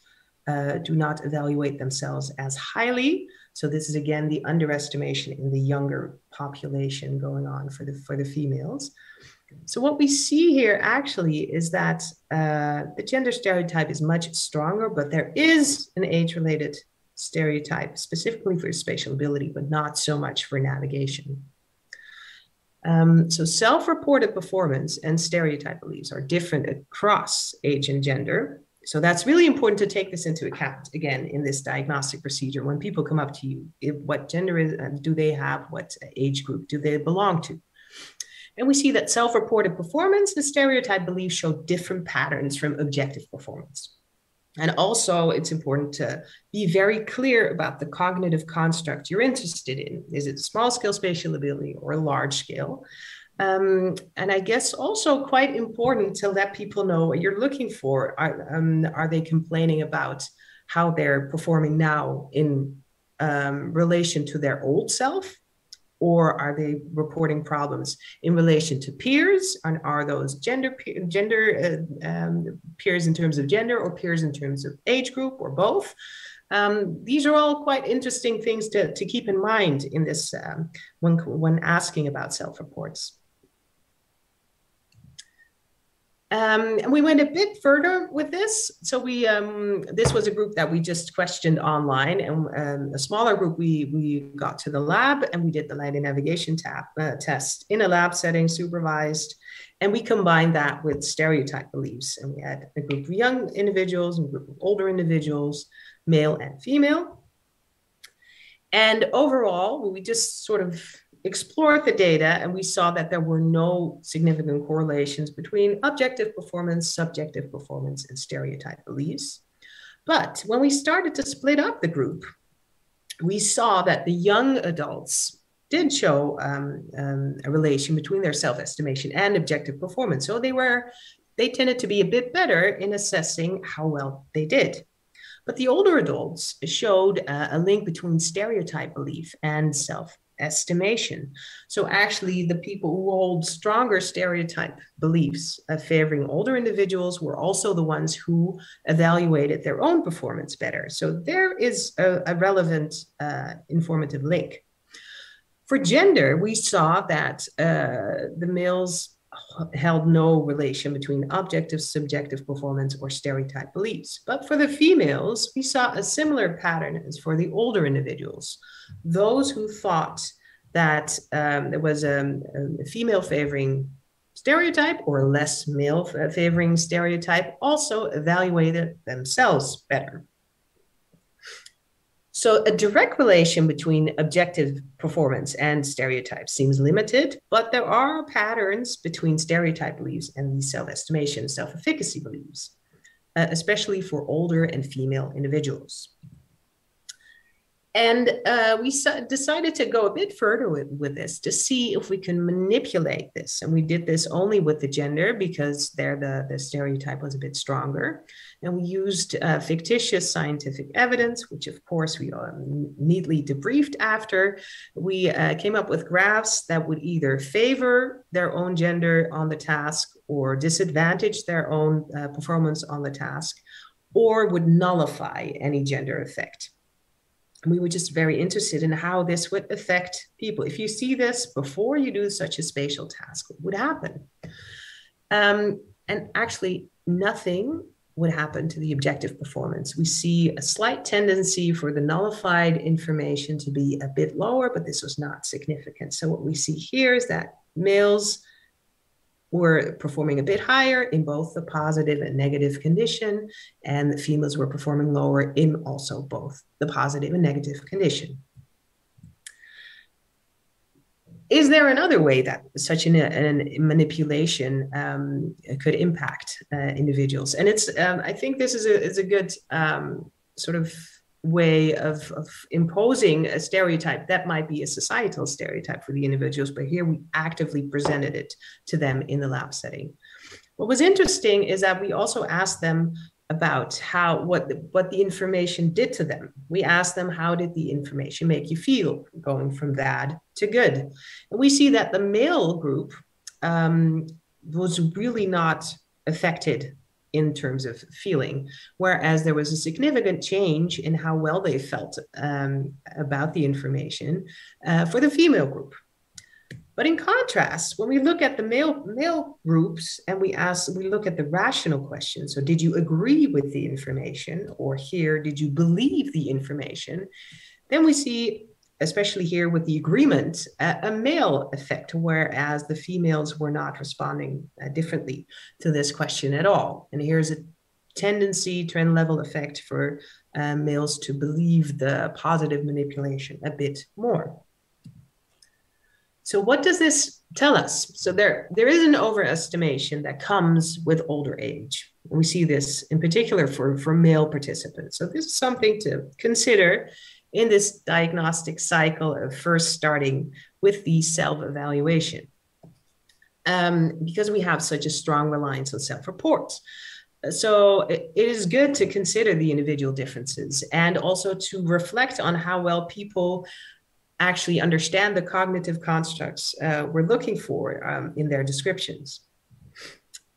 uh, do not evaluate themselves as highly. So this is again the underestimation in the younger population going on for the, for the females. So what we see here actually is that uh, the gender stereotype is much stronger, but there is an age-related stereotype specifically for spatial ability, but not so much for navigation. Um, so self-reported performance and stereotype beliefs are different across age and gender. So that's really important to take this into account again in this diagnostic procedure. When people come up to you, if, what gender is, uh, do they have? What age group do they belong to? And we see that self-reported performance and stereotype beliefs show different patterns from objective performance. And also, it's important to be very clear about the cognitive construct you're interested in. Is it small scale spatial ability or large scale? Um, and I guess also quite important to let people know what you're looking for. Are, um, are they complaining about how they're performing now in um, relation to their old self? Or are they reporting problems in relation to peers? And are those gender gender uh, um, peers in terms of gender or peers in terms of age group or both? Um, these are all quite interesting things to, to keep in mind in this um, when, when asking about self-reports um, and we went a bit further with this. So we um, this was a group that we just questioned online, and um, a smaller group we we got to the lab and we did the Leiden navigation tap, uh, test in a lab setting, supervised, and we combined that with stereotype beliefs. And we had a group of young individuals and a group of older individuals, male and female. And overall, we just sort of explored the data and we saw that there were no significant correlations between objective performance, subjective performance, and stereotype beliefs. But when we started to split up the group, we saw that the young adults did show um, um, a relation between their self-estimation and objective performance. So they were, they tended to be a bit better in assessing how well they did. But the older adults showed uh, a link between stereotype belief and self estimation. So actually, the people who hold stronger stereotype beliefs of favoring older individuals were also the ones who evaluated their own performance better. So there is a, a relevant uh, informative link. For gender, we saw that uh, the males held no relation between objective subjective performance or stereotype beliefs. But for the females, we saw a similar pattern as for the older individuals. Those who thought that um, there was a, a, female favoring stereotype or less male favoring stereotype also evaluated themselves better. So a direct relation between objective performance and stereotypes seems limited, but there are patterns between stereotype beliefs and these self-estimation, self-efficacy beliefs, uh, especially for older and female individuals. And uh, we decided to go a bit further with, with this to see if we can manipulate this. And we did this only with the gender because there the, the stereotype was a bit stronger. And we used uh, fictitious scientific evidence, which of course we um, neatly debriefed after. We uh, came up with graphs that would either favor their own gender on the task or disadvantage their own uh, performance on the task or would nullify any gender effect we were just very interested in how this would affect people. If you see this before you do such a spatial task, what would happen? Um, and actually, nothing would happen to the objective performance. We see a slight tendency for the nullified information to be a bit lower, but this was not significant. So what we see here is that males were performing a bit higher in both the positive and negative condition, and the females were performing lower in also both the positive and negative condition. Is there another way that such an, an manipulation um, could impact uh, individuals? And it's, um, I think this is a, is a good um, sort of way of, of imposing a stereotype that might be a societal stereotype for the individuals, but here we actively presented it to them in the lab setting. What was interesting is that we also asked them about how what the, what the information did to them. We asked them how did the information make you feel, going from bad to good. And we see that the male group um, was really not affected in terms of feeling, whereas there was a significant change in how well they felt um, about the information uh, for the female group. But in contrast, when we look at the male, male groups and we ask, we look at the rational question. So, did you agree with the information? Or here, did you believe the information? Then we see, especially here with the agreement, a, a male effect, whereas the females were not responding uh, differently to this question at all. And here's a tendency, trend level effect for uh, males to believe the positive manipulation a bit more. So what does this tell us? So there, there is an overestimation that comes with older age. We see this in particular for, for male participants. So this is something to consider in this diagnostic cycle of first starting with the self-evaluation. Um, because we have such a strong reliance on self-reports. So it is good to consider the individual differences and also to reflect on how well people actually understand the cognitive constructs uh, we're looking for um, in their descriptions.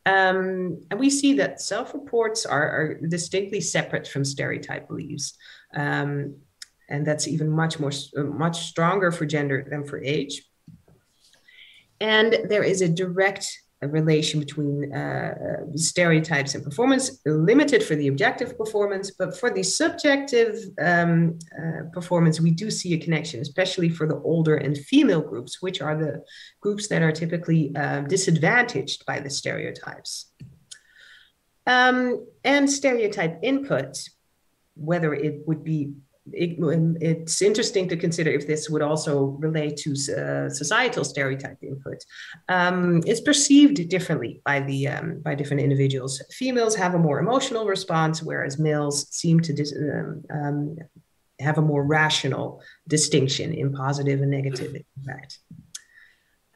Um, and we see that self-reports are, are, distinctly separate from stereotype beliefs. Um, and that's even much more, much stronger for gender than for age. And there is a direct relation between uh, stereotypes and performance, limited for the objective performance, but for the subjective um, uh, performance, we do see a connection, especially for the older and female groups, which are the groups that are typically uh, disadvantaged by the stereotypes. Um, and stereotype input, whether it would be it, it's interesting to consider if this would also relate to uh, societal stereotype input. Um, it's perceived differently by the um, by different individuals. Females have a more emotional response, whereas males seem to um, um, have a more rational distinction in positive and negative impact.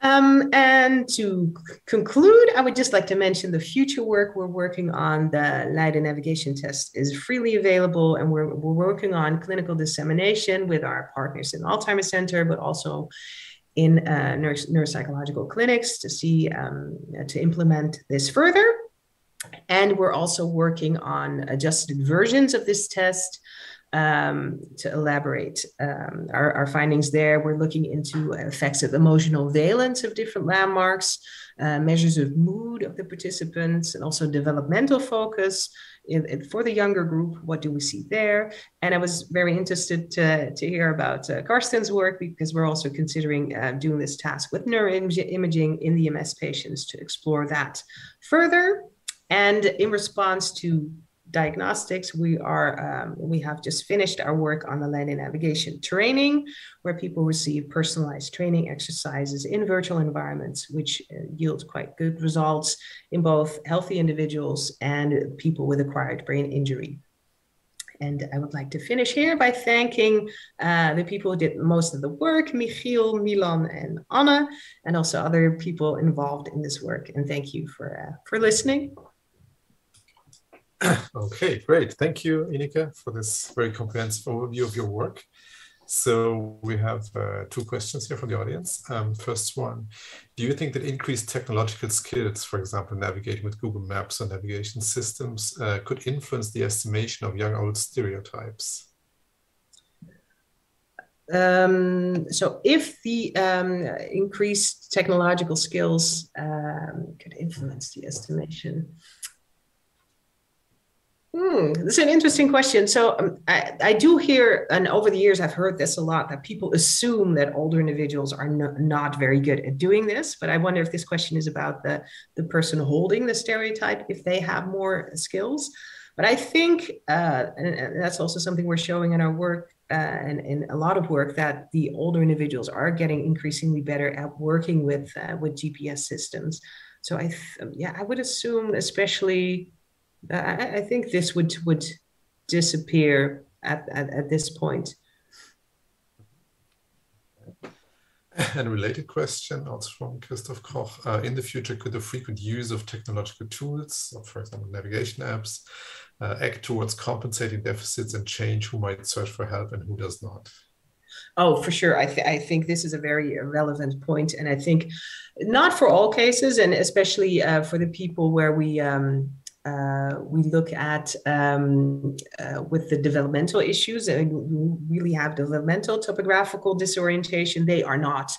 Um, and to conclude, I would just like to mention the future work we're working on. The Leiden navigation test is freely available, and we're, we're working on clinical dissemination with our partners in Alzheimer's Center, but also in uh, neuropsychological clinics to see um, to implement this further. And we're also working on adjusted versions of this test um, to elaborate um, our, our, findings there. We're looking into effects of emotional valence of different landmarks, uh, measures of mood of the participants, and also developmental focus. In, in, for the younger group, what do we see there? And I was very interested to, to hear about uh, Carsten's work because we're also considering uh, doing this task with neuroimaging in the MS patients to explore that further. And in response to diagnostics, we are um, we have just finished our work on the Leiden navigation training, where people receive personalized training exercises in virtual environments, which uh, yield quite good results in both healthy individuals and people with acquired brain injury. And I would like to finish here by thanking uh, the people who did most of the work, Michiel, Milan, and Anna, and also other people involved in this work. And thank you for, uh, for listening. okay, great. Thank you, Ineke, for this very comprehensive overview of your work. So we have uh, two questions here from the audience. Um, first one, do you think that increased technological skills, for example, navigating with Google Maps or navigation systems, uh, could influence the estimation of young-old stereotypes? Um, so if the um, increased technological skills um, could influence the estimation, Hmm, it's an interesting question. So um, I, I, do hear, and over the years I've heard this a lot, that people assume that older individuals are no, not very good at doing this. But I wonder if this question is about the the person holding the stereotype, if they have more skills. But I think, uh, and that's also something we're showing in our work uh, and in a lot of work, that the older individuals are getting increasingly better at working with uh, with GPS systems. So I, yeah, I would assume, especially I, I think this would would disappear at, at, at this point. And a related question, also from Christoph Koch. Uh, in the future, could the frequent use of technological tools, for example, navigation apps, uh, act towards compensating deficits and change who might search for help and who does not? Oh, for sure. I, th- I think this is a very relevant point, and I think not for all cases, and especially uh, for the people where we um, uh, we look at um, uh, with the developmental issues, and we really have developmental topographical disorientation. They are not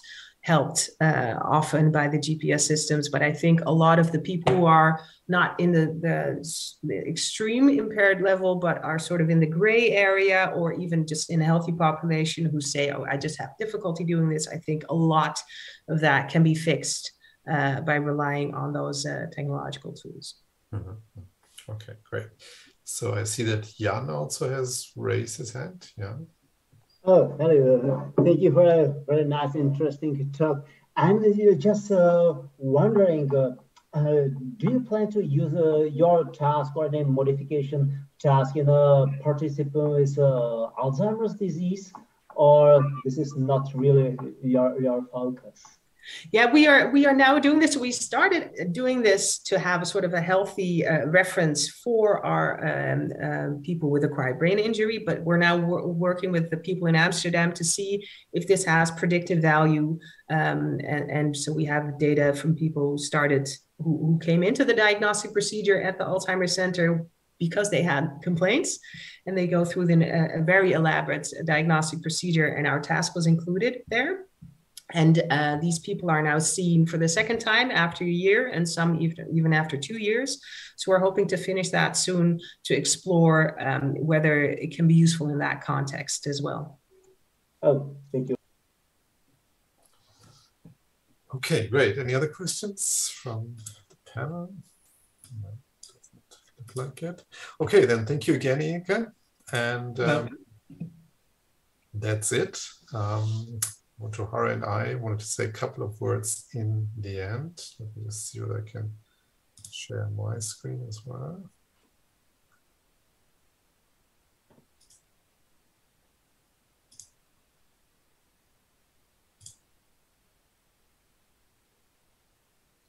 helped uh, often by the GPS systems, but I think a lot of the people who are not in the, the, the extreme impaired level, but are sort of in the gray area, or even just in a healthy population who say, "Oh, I just have difficulty doing this." I think a lot of that can be fixed uh, by relying on those uh, technological tools. Mm-hmm. Okay, great. So I see that Jan also has raised his hand. Yeah. Oh, hello. Thank you for a very nice, interesting talk. I'm just uh, wondering, uh, uh, do you plan to use uh, your task or any modification task in a participant with uh, Alzheimer's disease, or this is not really your, your focus? Yeah, we are we are now doing this. We started doing this to have a sort of a healthy uh, reference for our um, uh, people with acquired brain injury, but we're now wor- working with the people in Amsterdam to see if this has predictive value. Um, and, and, so we have data from people who started who, who came into the diagnostic procedure at the Alzheimer's Center because they had complaints and they go through the, a, a very elaborate diagnostic procedure and our task was included there and uh, these people are now seen for the second time after a year and some even, even after two years. So we're hoping to finish that soon to explore um, whether it can be useful in that context as well. Oh, thank you. Okay, great. Any other questions from the panel? No, doesn't look like it. Okay, then thank you again, Inge. And um, that's it. Um, Motohara and I wanted to say a couple of words in the end. Let me just see what I can share my screen as well.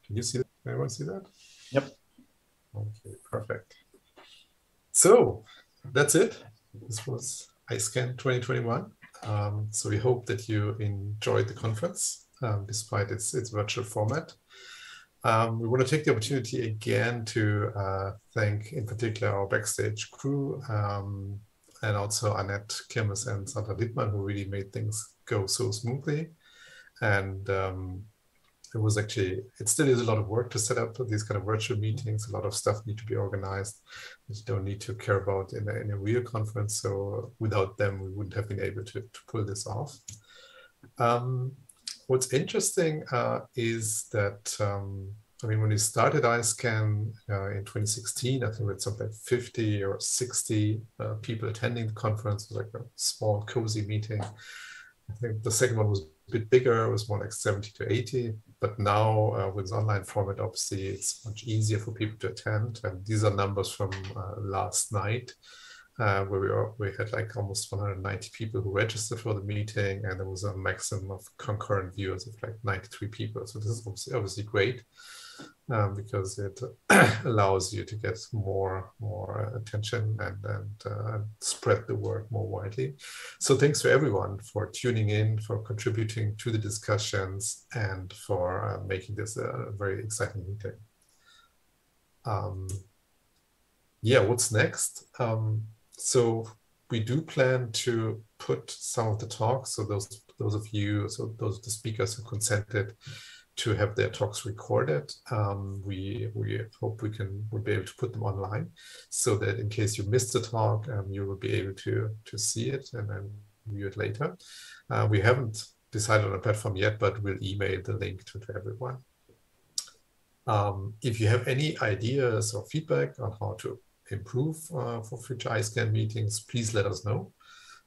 Can you see that? Anyone see that? Yep. Okay, perfect. So that's it. This was iSCAN 2021. Um, so we hope that you enjoyed the conference um, despite its, its virtual format. Um, we want to take the opportunity again to uh, thank in particular our backstage crew um, and also Annette Kirmes and Sandra Littmann who really made things go so smoothly. And um, it was actually it still is a lot of work to set up these kind of virtual meetings a lot of stuff need to be organized that you don't need to care about in a, in a real conference so without them we wouldn't have been able to, to pull this off um, what's interesting uh, is that um, I mean, when we started iSCAN uh, in 2016, I think we had something like 50 or 60 uh, people attending the conference. It was like a small, cozy meeting. I think the second one was bit bigger, it was more like 70 to 80 but now uh, with online format, obviously it's much easier for people to attend. And these are numbers from uh, last night, uh, where we, we had like almost 190 people who registered for the meeting, and there was a maximum of concurrent viewers of like 93 people. So this is obviously, obviously great um, because it allows you to get more more attention and and uh, spread the word more widely. So thanks to everyone for tuning in, for contributing to the discussions, and for uh, making this a very exciting meeting. Um, yeah, what's next? Um, so we do plan to put some of the talks. So those those of you, so those of the speakers who consented to have their talks recorded. Um, we we hope we can will be able to put them online, so that in case you missed the talk, um, you will be able to to see it and then view it later. Uh, we haven't decided on a platform yet, but we'll email the link to, to everyone. Um, if you have any ideas or feedback on how to improve uh, for future iSCAN meetings, please let us know.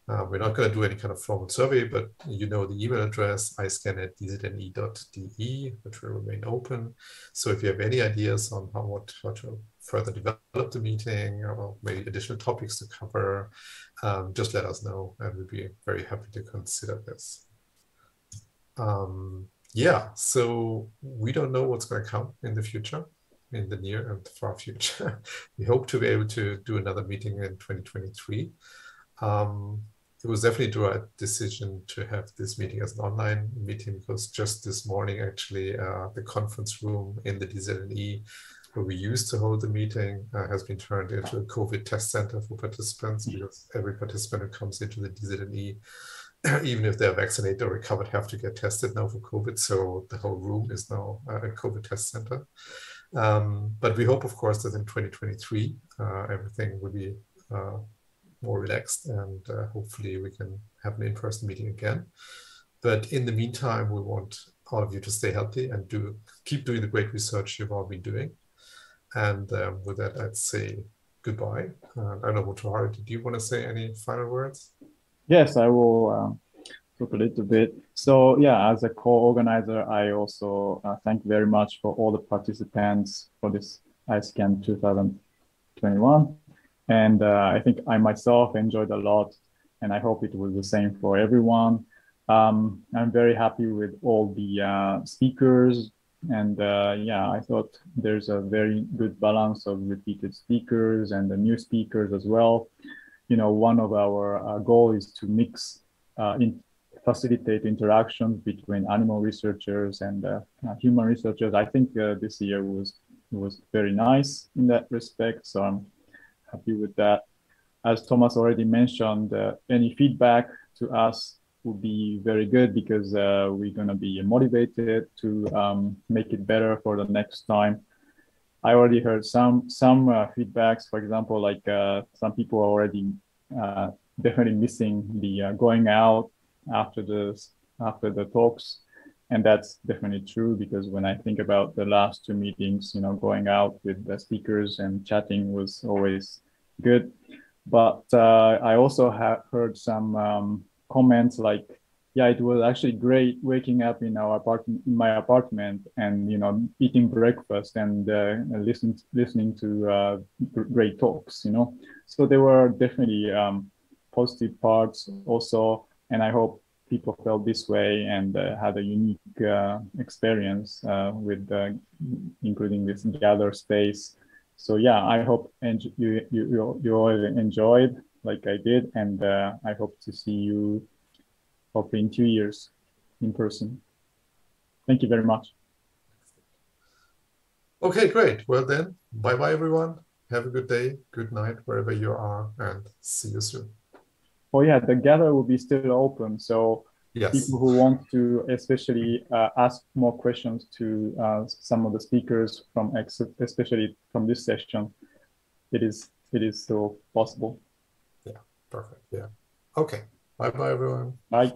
Uh, we're not going to do any kind of formal survey, but you know the email address, iscan at dzne.de, which will remain open. So if you have any ideas on how, what, how to further develop the meeting or maybe additional topics to cover, um, just let us know and we'll be very happy to consider this. Um, yeah, so we don't know what's going to come in the future, in the near and far future. we hope to be able to do another meeting in 2023. Um, it was definitely the right decision to have this meeting as an online meeting because just this morning, actually, uh, the conference room in the DZNE where we used to hold the meeting uh, has been turned into a COVID test center for participants mm. because every participant who comes into the DZNE, even if they're vaccinated or recovered, have to get tested now for COVID. So the whole room is now a COVID test center. Um, but we hope, of course, that in 2023, uh, everything will be uh, more relaxed and uh, hopefully we can have an in-person meeting again. But in the meantime, we want all of you to stay healthy and do keep doing the great research you've all been doing. And um, with that, I'd say goodbye. Uh, I don't know, Motahari, do you want to say any final words? Yes, I will uh, talk a little bit. So yeah, as a co-organizer, I also uh, thank very much for all the participants for this iSCAN 2021. And uh, I think I myself enjoyed a lot, and I hope it was the same for everyone. Um, I'm very happy with all the uh, speakers, and uh, yeah, I thought there's a very good balance of repeated speakers and the new speakers as well. You know, one of our uh, goal is to mix, uh, in, facilitate interactions between animal researchers and uh, human researchers. I think this year was was very nice in that respect. So I'm happy with that. As Thomas already mentioned, uh, any feedback to us would be very good because uh, we're going to be motivated to um, make it better for the next time. I already heard some some uh, feedbacks. For example, like uh, some people are already uh, definitely missing the uh, going out after the after the talks, and that's definitely true because when I think about the last two meetings, you know, going out with the speakers and chatting was always good. But uh, I also have heard some um, comments like, yeah, it was actually great waking up in our apartment, in my apartment, and you know, eating breakfast and uh, listening listening to uh, great talks. You know, so there were definitely um, positive parts also, and I hope people felt this way and uh, had a unique uh, experience uh, with uh, including this gather space so yeah, I hope and you you you all enjoyed like I did, and uh, I hope to see you hopefully in two years in person. Thank you very much. Okay, great. Well then, bye bye everyone. Have a good day, good night wherever you are, and see you soon. Oh yeah, the gather will be still open, so yes. people who want to especially uh, ask more questions to uh, some of the speakers from especially from this session it is it is still possible. Yeah perfect yeah. Okay bye bye everyone. Bye